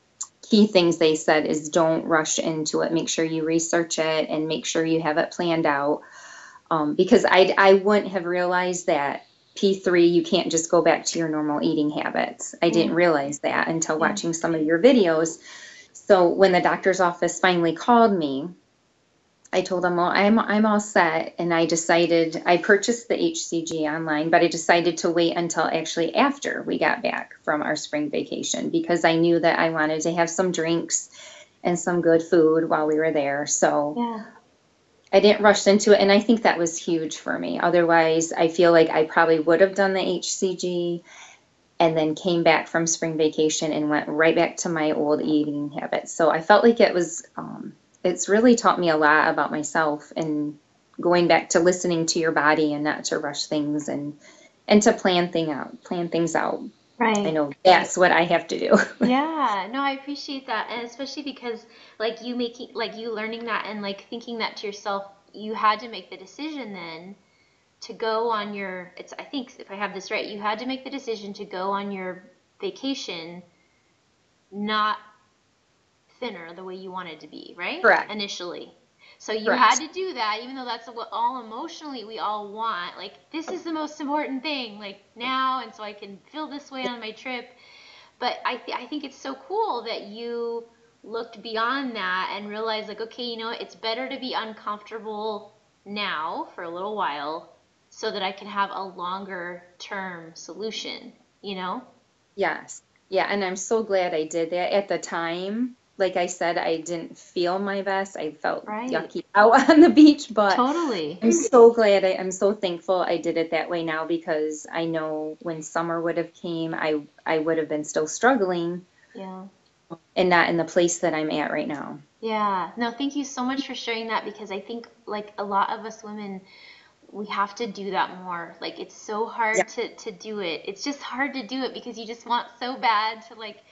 key things they said is don't rush into it. Make sure you research it and make sure you have it planned out. Um, because I I wouldn't have realized that P3 you can't just go back to your normal eating habits. I didn't realize that until watching some of your videos. So when the doctor's office finally called me, I told them, well, I'm I'm all set, and I decided I purchased the HCG online, but I decided to wait until actually after we got back from our spring vacation because I knew that I wanted to have some drinks and some good food while we were there. So Yeah. I didn't rush into it, and I think that was huge for me. Otherwise, I feel like I probably would have done the HCG and then came back from spring vacation and went right back to my old eating habits. So I felt like it was, um, it's really taught me a lot about myself and going back to listening to your body and not to rush things and and to plan thing out, plan things out. Right. I know that's what I have to do. Yeah, no, I appreciate that, and especially because like you making like you learning that and like thinking that to yourself, you had to make the decision then to go on your it's I think if I have this right, you had to make the decision to go on your vacation not thinner the way you wanted to be, right? Correct. Initially. So you Correct. had to do that, even though that's what all emotionally we all want. Like, this is the most important thing, like now, and so I can feel this way on my trip. But I, th- I think it's so cool that you looked beyond that and realized, like, okay, you know what? It's better to be uncomfortable now for a little while so that I can have a longer term solution, you know? Yes. Yeah, and I'm so glad I did that at the time. Like I said, I didn't feel my best. I felt Right. yucky out on the beach, but Totally. I'm so glad I, I'm so thankful I did it that way now because I know when summer would have came, I I would have been still struggling Yeah. and not in the place that I'm at right now. Yeah. No, thank you so much for sharing that because I think like a lot of us women we have to do that more. Like it's so hard Yeah. to to do it. It's just hard to do it because you just want so bad to like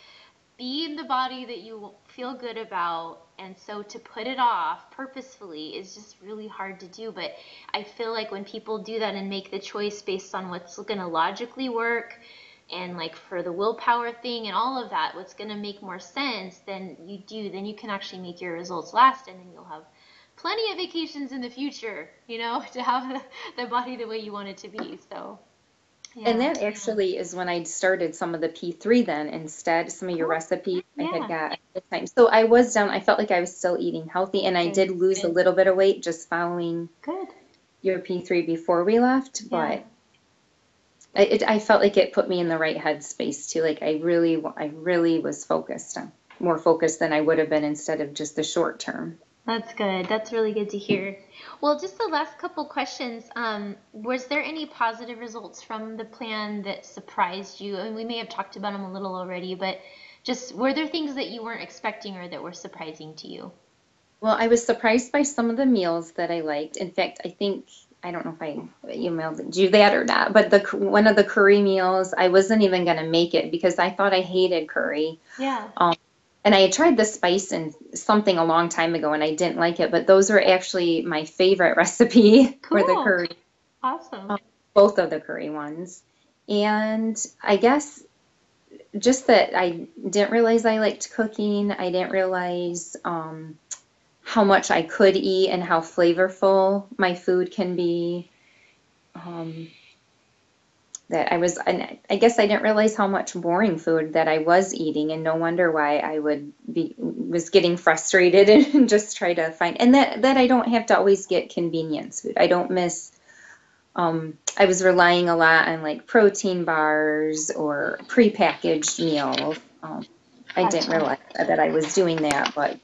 be in the body that you feel good about and so to put it off purposefully is just really hard to do but i feel like when people do that and make the choice based on what's going to logically work and like for the willpower thing and all of that what's going to make more sense then you do then you can actually make your results last and then you'll have plenty of vacations in the future you know to have the, the body the way you want it to be so yeah. And that actually is when I started some of the P3 then instead, some of your Cool. recipes I had got at the time. So I was down, I felt like I was still eating healthy and I Good. did lose a little bit of weight just following good your P3 before we left, Yeah. but I, it, I felt like it put me in the right headspace too. Like I really, I really was focused on more focused than I would have been instead of just the short term. That's good. That's really good to hear. Well, just the last couple questions. Um, was there any positive results from the plan that surprised you? I mean, we may have talked about them a little already, but just were there things that you weren't expecting or that were surprising to you? Well, I was surprised by some of the meals that I liked. In fact, I think I don't know if I emailed you that or not, but the one of the curry meals, I wasn't even going to make it because I thought I hated curry. Yeah. And I had tried the spice and something a long time ago and I didn't like it, but those were actually my favorite recipe for the curry, Awesome. both of the curry ones. And I guess just that I didn't realize I liked cooking. I didn't realize um, how much I could eat and how flavorful my food can be. Um, that I was, and I guess I didn't realize how much boring food that I was eating, and no wonder why I would be was getting frustrated and just try to find, and that that I don't have to always get convenience food. I don't miss. Um, I was relying a lot on like protein bars or prepackaged meals. Um, I didn't realize that I was doing that, but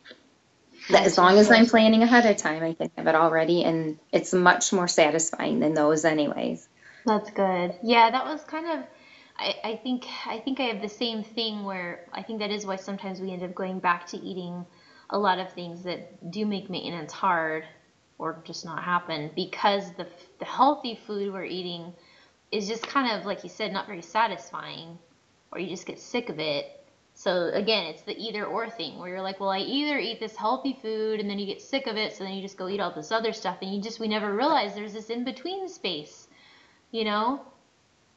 that as long as I'm planning ahead of time, I can have it all ready, and it's much more satisfying than those, anyways. That's good. Yeah, that was kind of I, I think I think I have the same thing where I think that is why sometimes we end up going back to eating a lot of things that do make maintenance hard or just not happen because the the healthy food we're eating is just kind of like you said not very satisfying or you just get sick of it. So again, it's the either or thing where you're like, well, I either eat this healthy food and then you get sick of it, so then you just go eat all this other stuff and you just we never realize there's this in between space you know?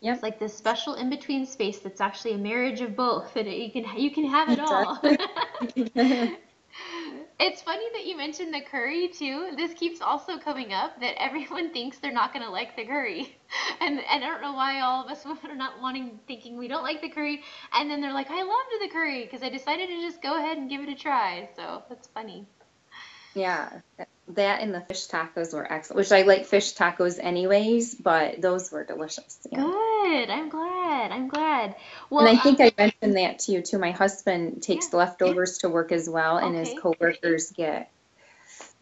Yep. it's like this special in between space that's actually a marriage of both and you can you can have it all. It's funny that you mentioned the curry too. This keeps also coming up that everyone thinks they're not going to like the curry. And and i don't know why all of us women are not wanting thinking we don't like the curry. And then they're like i loved the curry because i decided to just go ahead and give it a try. So that's funny. Yeah, that- and the fish tacos were excellent, which I like fish tacos anyways, but those were delicious. Yeah. good i'm glad i'm glad well And I think um, I mentioned that to you too. My husband takes Yeah. leftovers to work as well, and his coworkers get.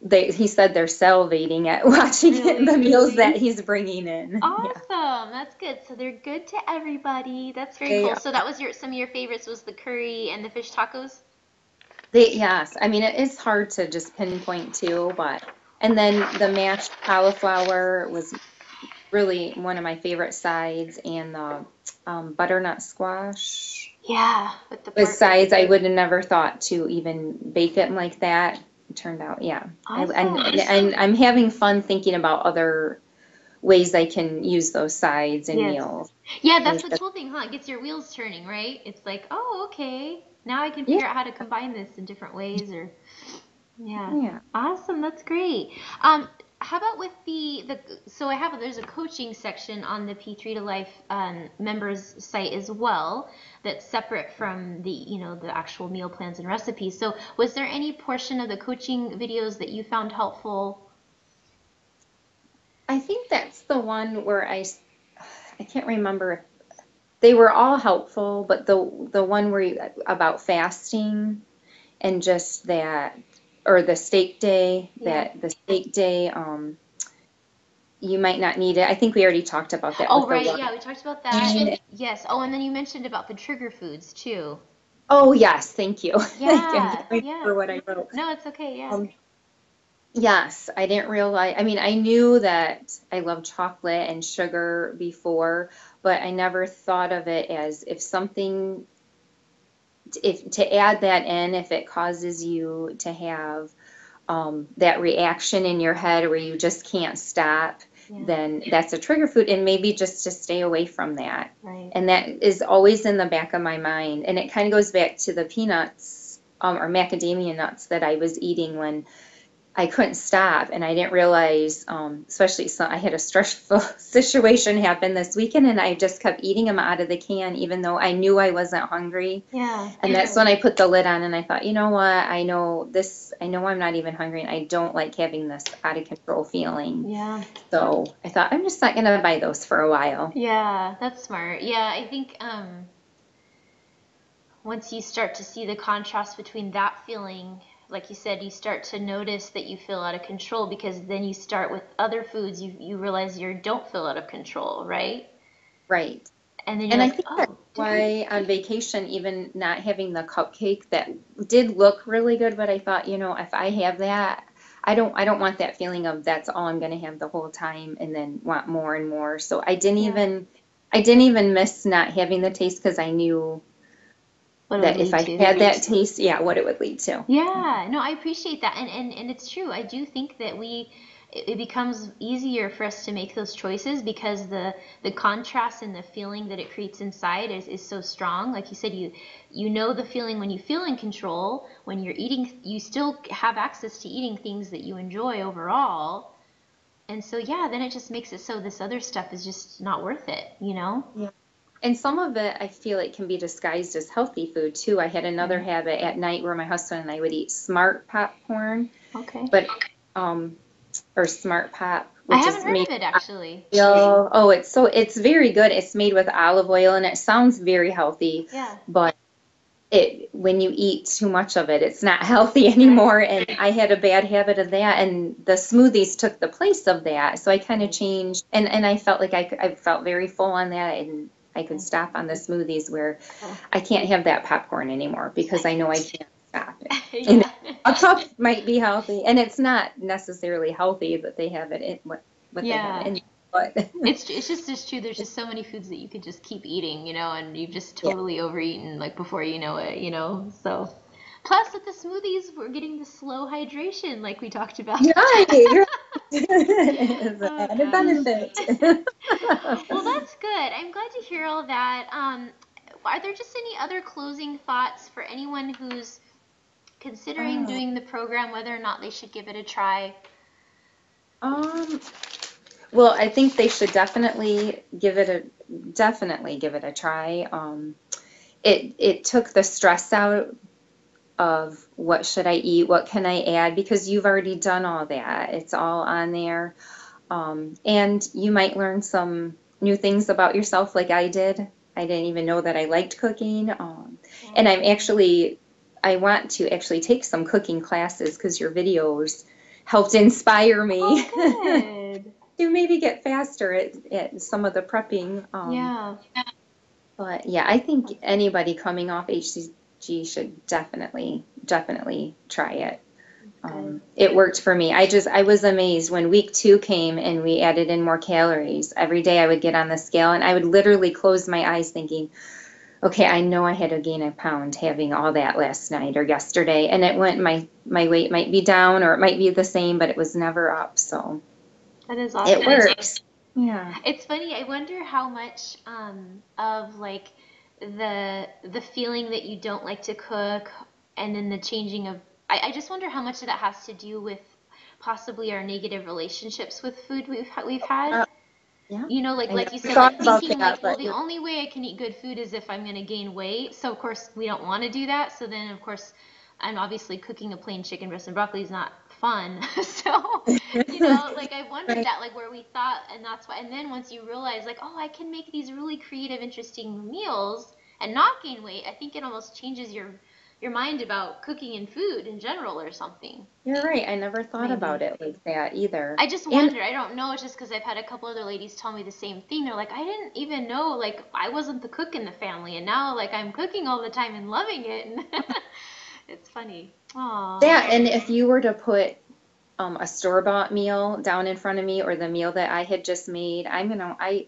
They, he said they're salivating at watching Really? the meals that he's bringing in. Yeah. Awesome. That's good. So they're good to everybody. That's very They cool. So that was your some of your favorites was the curry and the fish tacos. They, yes, I mean it is hard to just pinpoint too, but and then the mashed cauliflower was really one of my favorite sides, and the um, butternut squash Yeah, with the was sides I would have never thought to even bake it like that. It turned out, yeah. I, and, and I'm having fun thinking about other ways I can use those sides and Yes. meals. Yeah, that's Like the cool thing, huh? It gets your wheels turning, right? It's like, oh, okay. Now I can Yeah. figure out how to combine this in different ways or yeah. Yeah. Awesome, that's great. Um, how about with the the so I have there's a coaching section on the P3 to Life um, members site as well that's separate from the you know the actual meal plans and recipes. So was there any portion of the coaching videos that you found helpful? I think that's the one where I, I can't remember. They were all helpful, but the the one where you, about fasting and just that, or the steak day, Yeah. that the steak day, um, you might not need it. I think we already talked about that. Oh right, yeah, we talked about that. And- Yes. Oh, and then you mentioned about the trigger foods too. Oh yes, thank you. Yeah, yeah. what I wrote. No, it's okay. Yeah. Um, Yes, I didn't realize. I mean, I knew that I love chocolate and sugar before, but I never thought of it as if something, if to add that in, if it causes you to have um, that reaction in your head where you just can't stop, Yeah. then that's a trigger food, and maybe just to stay away from that. right. And that is always in the back of my mind. And it kind of goes back to the peanuts um, or macadamia nuts that I was eating when I couldn't stop. And I didn't realize, um, especially so I had a stressful situation happen this weekend and I just kept eating them out of the can, even though I knew I wasn't hungry. Yeah. And that's when I put the lid on and I thought, you know what? I know this, I know I'm not even hungry and I don't like having this out of control feeling. Yeah. So I thought, I'm just not going to buy those for a while. Yeah, that's smart. Yeah, I think um, once you start to see the contrast between that feeling, like you said, you start to notice that you feel out of control because then you start with other foods, you, you realize you don't feel out of control, right? Right. And then you're And I think oh, that's why on vacation, even not having the cupcake that did look really good, but I thought, you know, if I have that, I don't, I don't want that feeling of that's all I'm going to have the whole time, and then want more and more. So I didn't Yeah. even, I didn't even miss not having the taste because I knew that if I to. had that taste, yeah, what it would lead to. Yeah, no, I appreciate that, and and and it's true. I do think that we it it becomes easier for us to make those choices because the the contrast and the feeling that it creates inside is, is so strong. Like you said, you you know the feeling when you feel in control. When you're eating, you still have access to eating things that you enjoy overall. And so yeah, then it just makes it so this other stuff is just not worth it, you know? And some of it I feel it can be disguised as healthy food too. I had another Mm-hmm. habit at night where my husband and I would eat smart popcorn, Okay. but um, or smart pop, I which haven't is heard made of it actually. oil. Oh, it's so it's very good. It's made with olive oil and it sounds very healthy, Yeah. but it when you eat too much of it, it's not healthy anymore. And I had a bad habit of that, and the smoothies took the place of that. So I kind of changed, and and I felt like I I felt very full on that, and I could stop on the mm-hmm. smoothies where oh. I can't have that popcorn anymore because I know I can't stop it. Yeah. a cup might be healthy, and it's not necessarily healthy that they have it in what what they have Yeah. in. But It's it's just it's true. There's just so many foods that you could just keep eating, you know, and you've just Yeah. totally overeaten like before you know it, you know. So, plus with the smoothies, we're getting the slow hydration, like we talked about. right, it's Oh, gosh. benefit. Well, that's good. I'm glad to hear all that. Um, are there just any other closing thoughts for anyone who's considering Uh. doing the program, whether or not they should give it a try? Um, well, I think they should definitely give it a definitely give it a try. Um, it it took the stress out of what should I eat, what can I add, because you've already done all that. It's all on there, um, and you might learn some new things about yourself, like I did. I didn't even know that I liked cooking, um, and I'm actually I want to actually take some cooking classes because your videos helped inspire me. Oh, to maybe get faster at, at some of the prepping. Um, yeah. But yeah, I think anybody coming off HCG should definitely, definitely try it. Um, it worked for me. I just, I was amazed when week two came and we added in more calories. Every day I would get on the scale and I would literally close my eyes thinking, okay, I know I had to gain a pound having all that last night or yesterday. And it went, my, my weight might be down or it might be the same, but it was never up. So That is awesome. it works. Yeah. It's funny. I wonder how much um, of like the the feeling that you don't like to cook, and then the changing of. I, I just wonder how much of that has to do with possibly our negative relationships with food we've we've had. Uh, yeah. You know, like I like you said, like thinking that, like, well, the only way I can eat good food is if I'm going to gain weight. So of course we don't want to do that. So then of course, I'm obviously cooking a plain chicken breast and broccoli is not fun. so you know, like I wondered Right. that, like where we thought, and that's why. And then once you realize, like, oh, I can make these really creative, interesting meals and not gain weight. I think it almost changes your your mind about cooking and food in general or something. You're right. I never thought Maybe. about it like that either. I just And. I don't know. It's just because I've had a couple other ladies tell me the same thing. They're like, I didn't even know. Like, I wasn't the cook in the family, and now like I'm cooking all the time and loving it. And it's funny. Aww. Yeah, and if you were to put um, a store-bought meal down in front of me or the meal that I had just made, I'm gonna I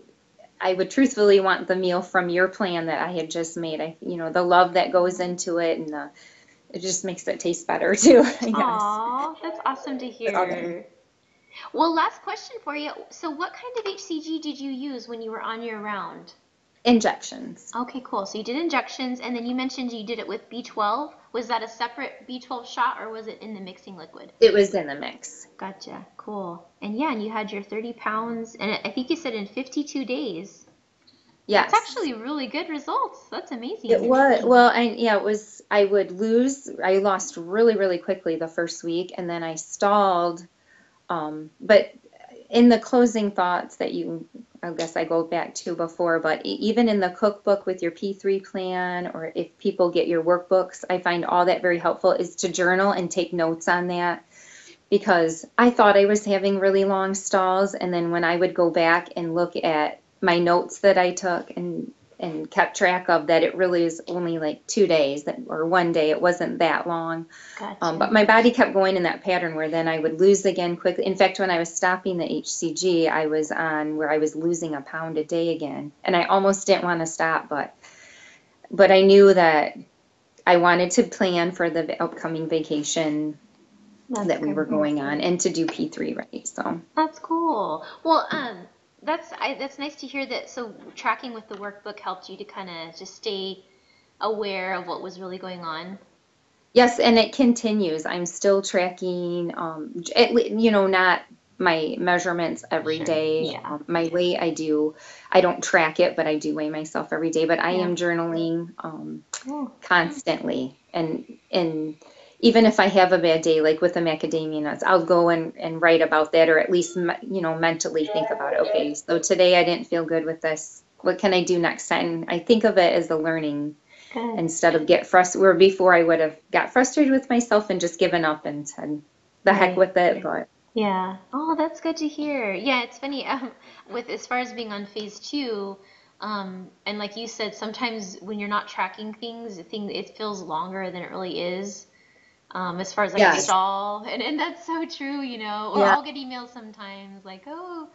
I would truthfully want the meal from your plan that I had just made. I you know, the love that goes into it and the it just makes it taste better too, I guess. Aw, that's awesome to hear. Well, last question for you. So, what kind of HCG did you use when you were on your round? Injections. Okay, cool. So you did injections, and then you mentioned you did it with B12. Was that a separate B12 shot, or was it in the mixing liquid? It was in the mix. Gotcha. Cool. And yeah, and you had your 30 pounds, and I think you said in 52 days. Yes. That's actually really good results. That's amazing. It was well, I yeah, it was. I would lose. I lost really, really quickly the first week, and then I stalled. Um, but in the closing thoughts that you, I guess I go back to before, but even in the cookbook with your P3 plan, or if people get your workbooks, I find all that very helpful is to journal and take notes on that. Because I thought I was having really long stalls, and then when I would go back and look at my notes that I took and and kept track of that it really is only like two days that, or one day it wasn't that long. Gotcha. um, but my body kept going in that pattern where then i would lose again quickly. In fact when i was stopping the hcg i was on where i was losing a pound a day again. And i almost didn't want to stop but but i knew that i wanted to plan for the upcoming vacation That's that we were going on and to do p3 right so. That's cool. Well, um, that's I, that's nice to hear that. So tracking with the workbook helped you to kind of just stay aware of what was really going on. Yes, and it continues. I'm still tracking, um, le- you know, not my measurements every Sure. day. Yeah. Um, my weight, I do. I don't track it, but I do weigh myself every day. But I am journaling um, Cool. constantly, and and even if I have a bad day, like with the macadamia nuts, I'll go and, and write about that, or at least you know mentally think about it. Okay, so today I didn't feel good with this. What can I do next time? I think of it as a learning Good. instead of get frustrated where before I would have got frustrated with myself and just given up and said the heck Right. with it but Yeah. Oh, that's good to hear. Yeah, it's funny. Um, with as far as being on phase two, um, and like you said, sometimes when you're not tracking things, thing it feels longer than it really is. Um, as far as like a Yes. stall, and, and that's so true, you know. Or Yeah. I'll get emails sometimes like, oh,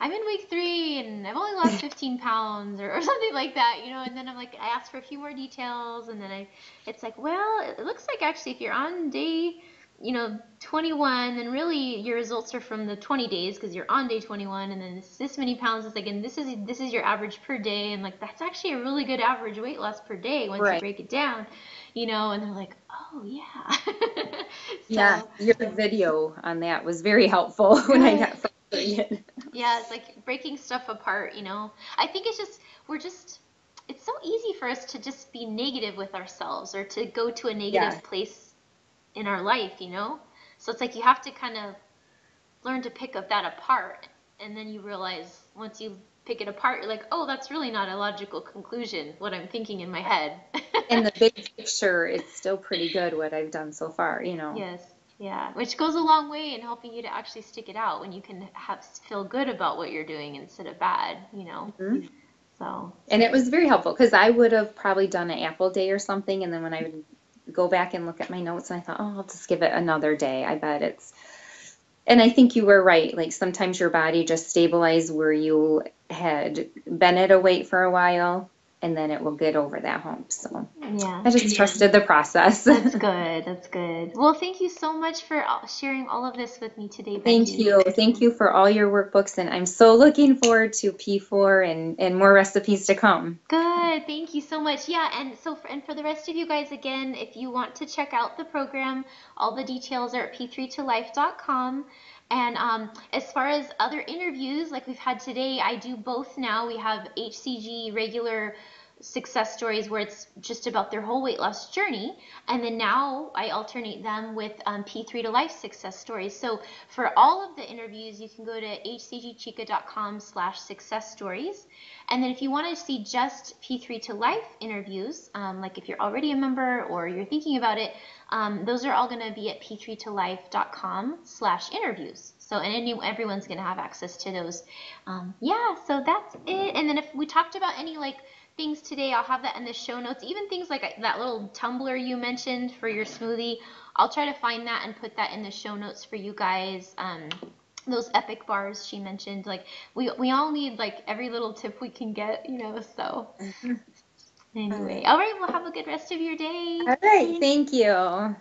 I'm in week three and I've only lost 15 pounds or, or something like that, you know. And then I'm like, I ask for a few more details, and then I, it's like, well, it looks like actually if you're on day you know 21 then really your results are from the 20 days because you're on day 21 and then this, this many pounds it's like and this is this is your average per day and like that's actually a really good average weight loss per day once you break it down you know and they're like oh yeah. So, yeah your video on that was very helpful when I got frustrated yeah it's like breaking stuff apart you know. I think it's just we're just it's so easy for us to just be negative with ourselves or to go to a negative Yeah. place in our life you know? So it's like you have to kind of learn to pick up that apart and then you realize once you pick it apart you're like oh that's really not a logical conclusion what i'm thinking in my head in the big picture it's still pretty good what I've done so far you know. Yes yeah which goes a long way in helping you to actually stick it out when you can have feel good about what you're doing instead of bad you know. Mhm. so. And it was very helpful because I would have probably done an apple day or something and then when I would go back and look at my notes and I thought oh I'll just give it another day I bet it's and I think you were right like sometimes your body just stabilized where you had been at a weight for a while and then it will get over that hump. So Yeah. I just trusted the process. That's good. That's good. Well, thank you so much for sharing all of this with me today. Thank you. Thank you for all your workbooks, and I'm so looking forward to P4 and, and more recipes to come. Good. Thank you so much. Yeah, and so for, and for the rest of you guys again, if you want to check out the program, all the details are at p3tolife.com. And um, as far as other interviews like we've had today, I do both now. We have HCG regular success stories where it's just about their whole weight loss journey. And then now I alternate them with um, P3 to Life success stories. So for all of the interviews, you can go to hcgchica.com slash success stories. And then if you want to see just P3 to Life interviews, um, like if you're already a member or you're thinking about it, um, those are all going to be at p3tolife.com slash interviews. So and any, everyone's going to have access to those. Um, yeah, so that's it. And then if we talked about any like things today, I'll have that in the show notes. Even things like that little tumbler you mentioned for your smoothie, I'll try to find that and put that in the show notes for you guys. Um, those epic bars she mentioned, like we we all need like every little tip we can get, you know. So anyway, all right. Well, have a good rest of your day. All right. Thank you.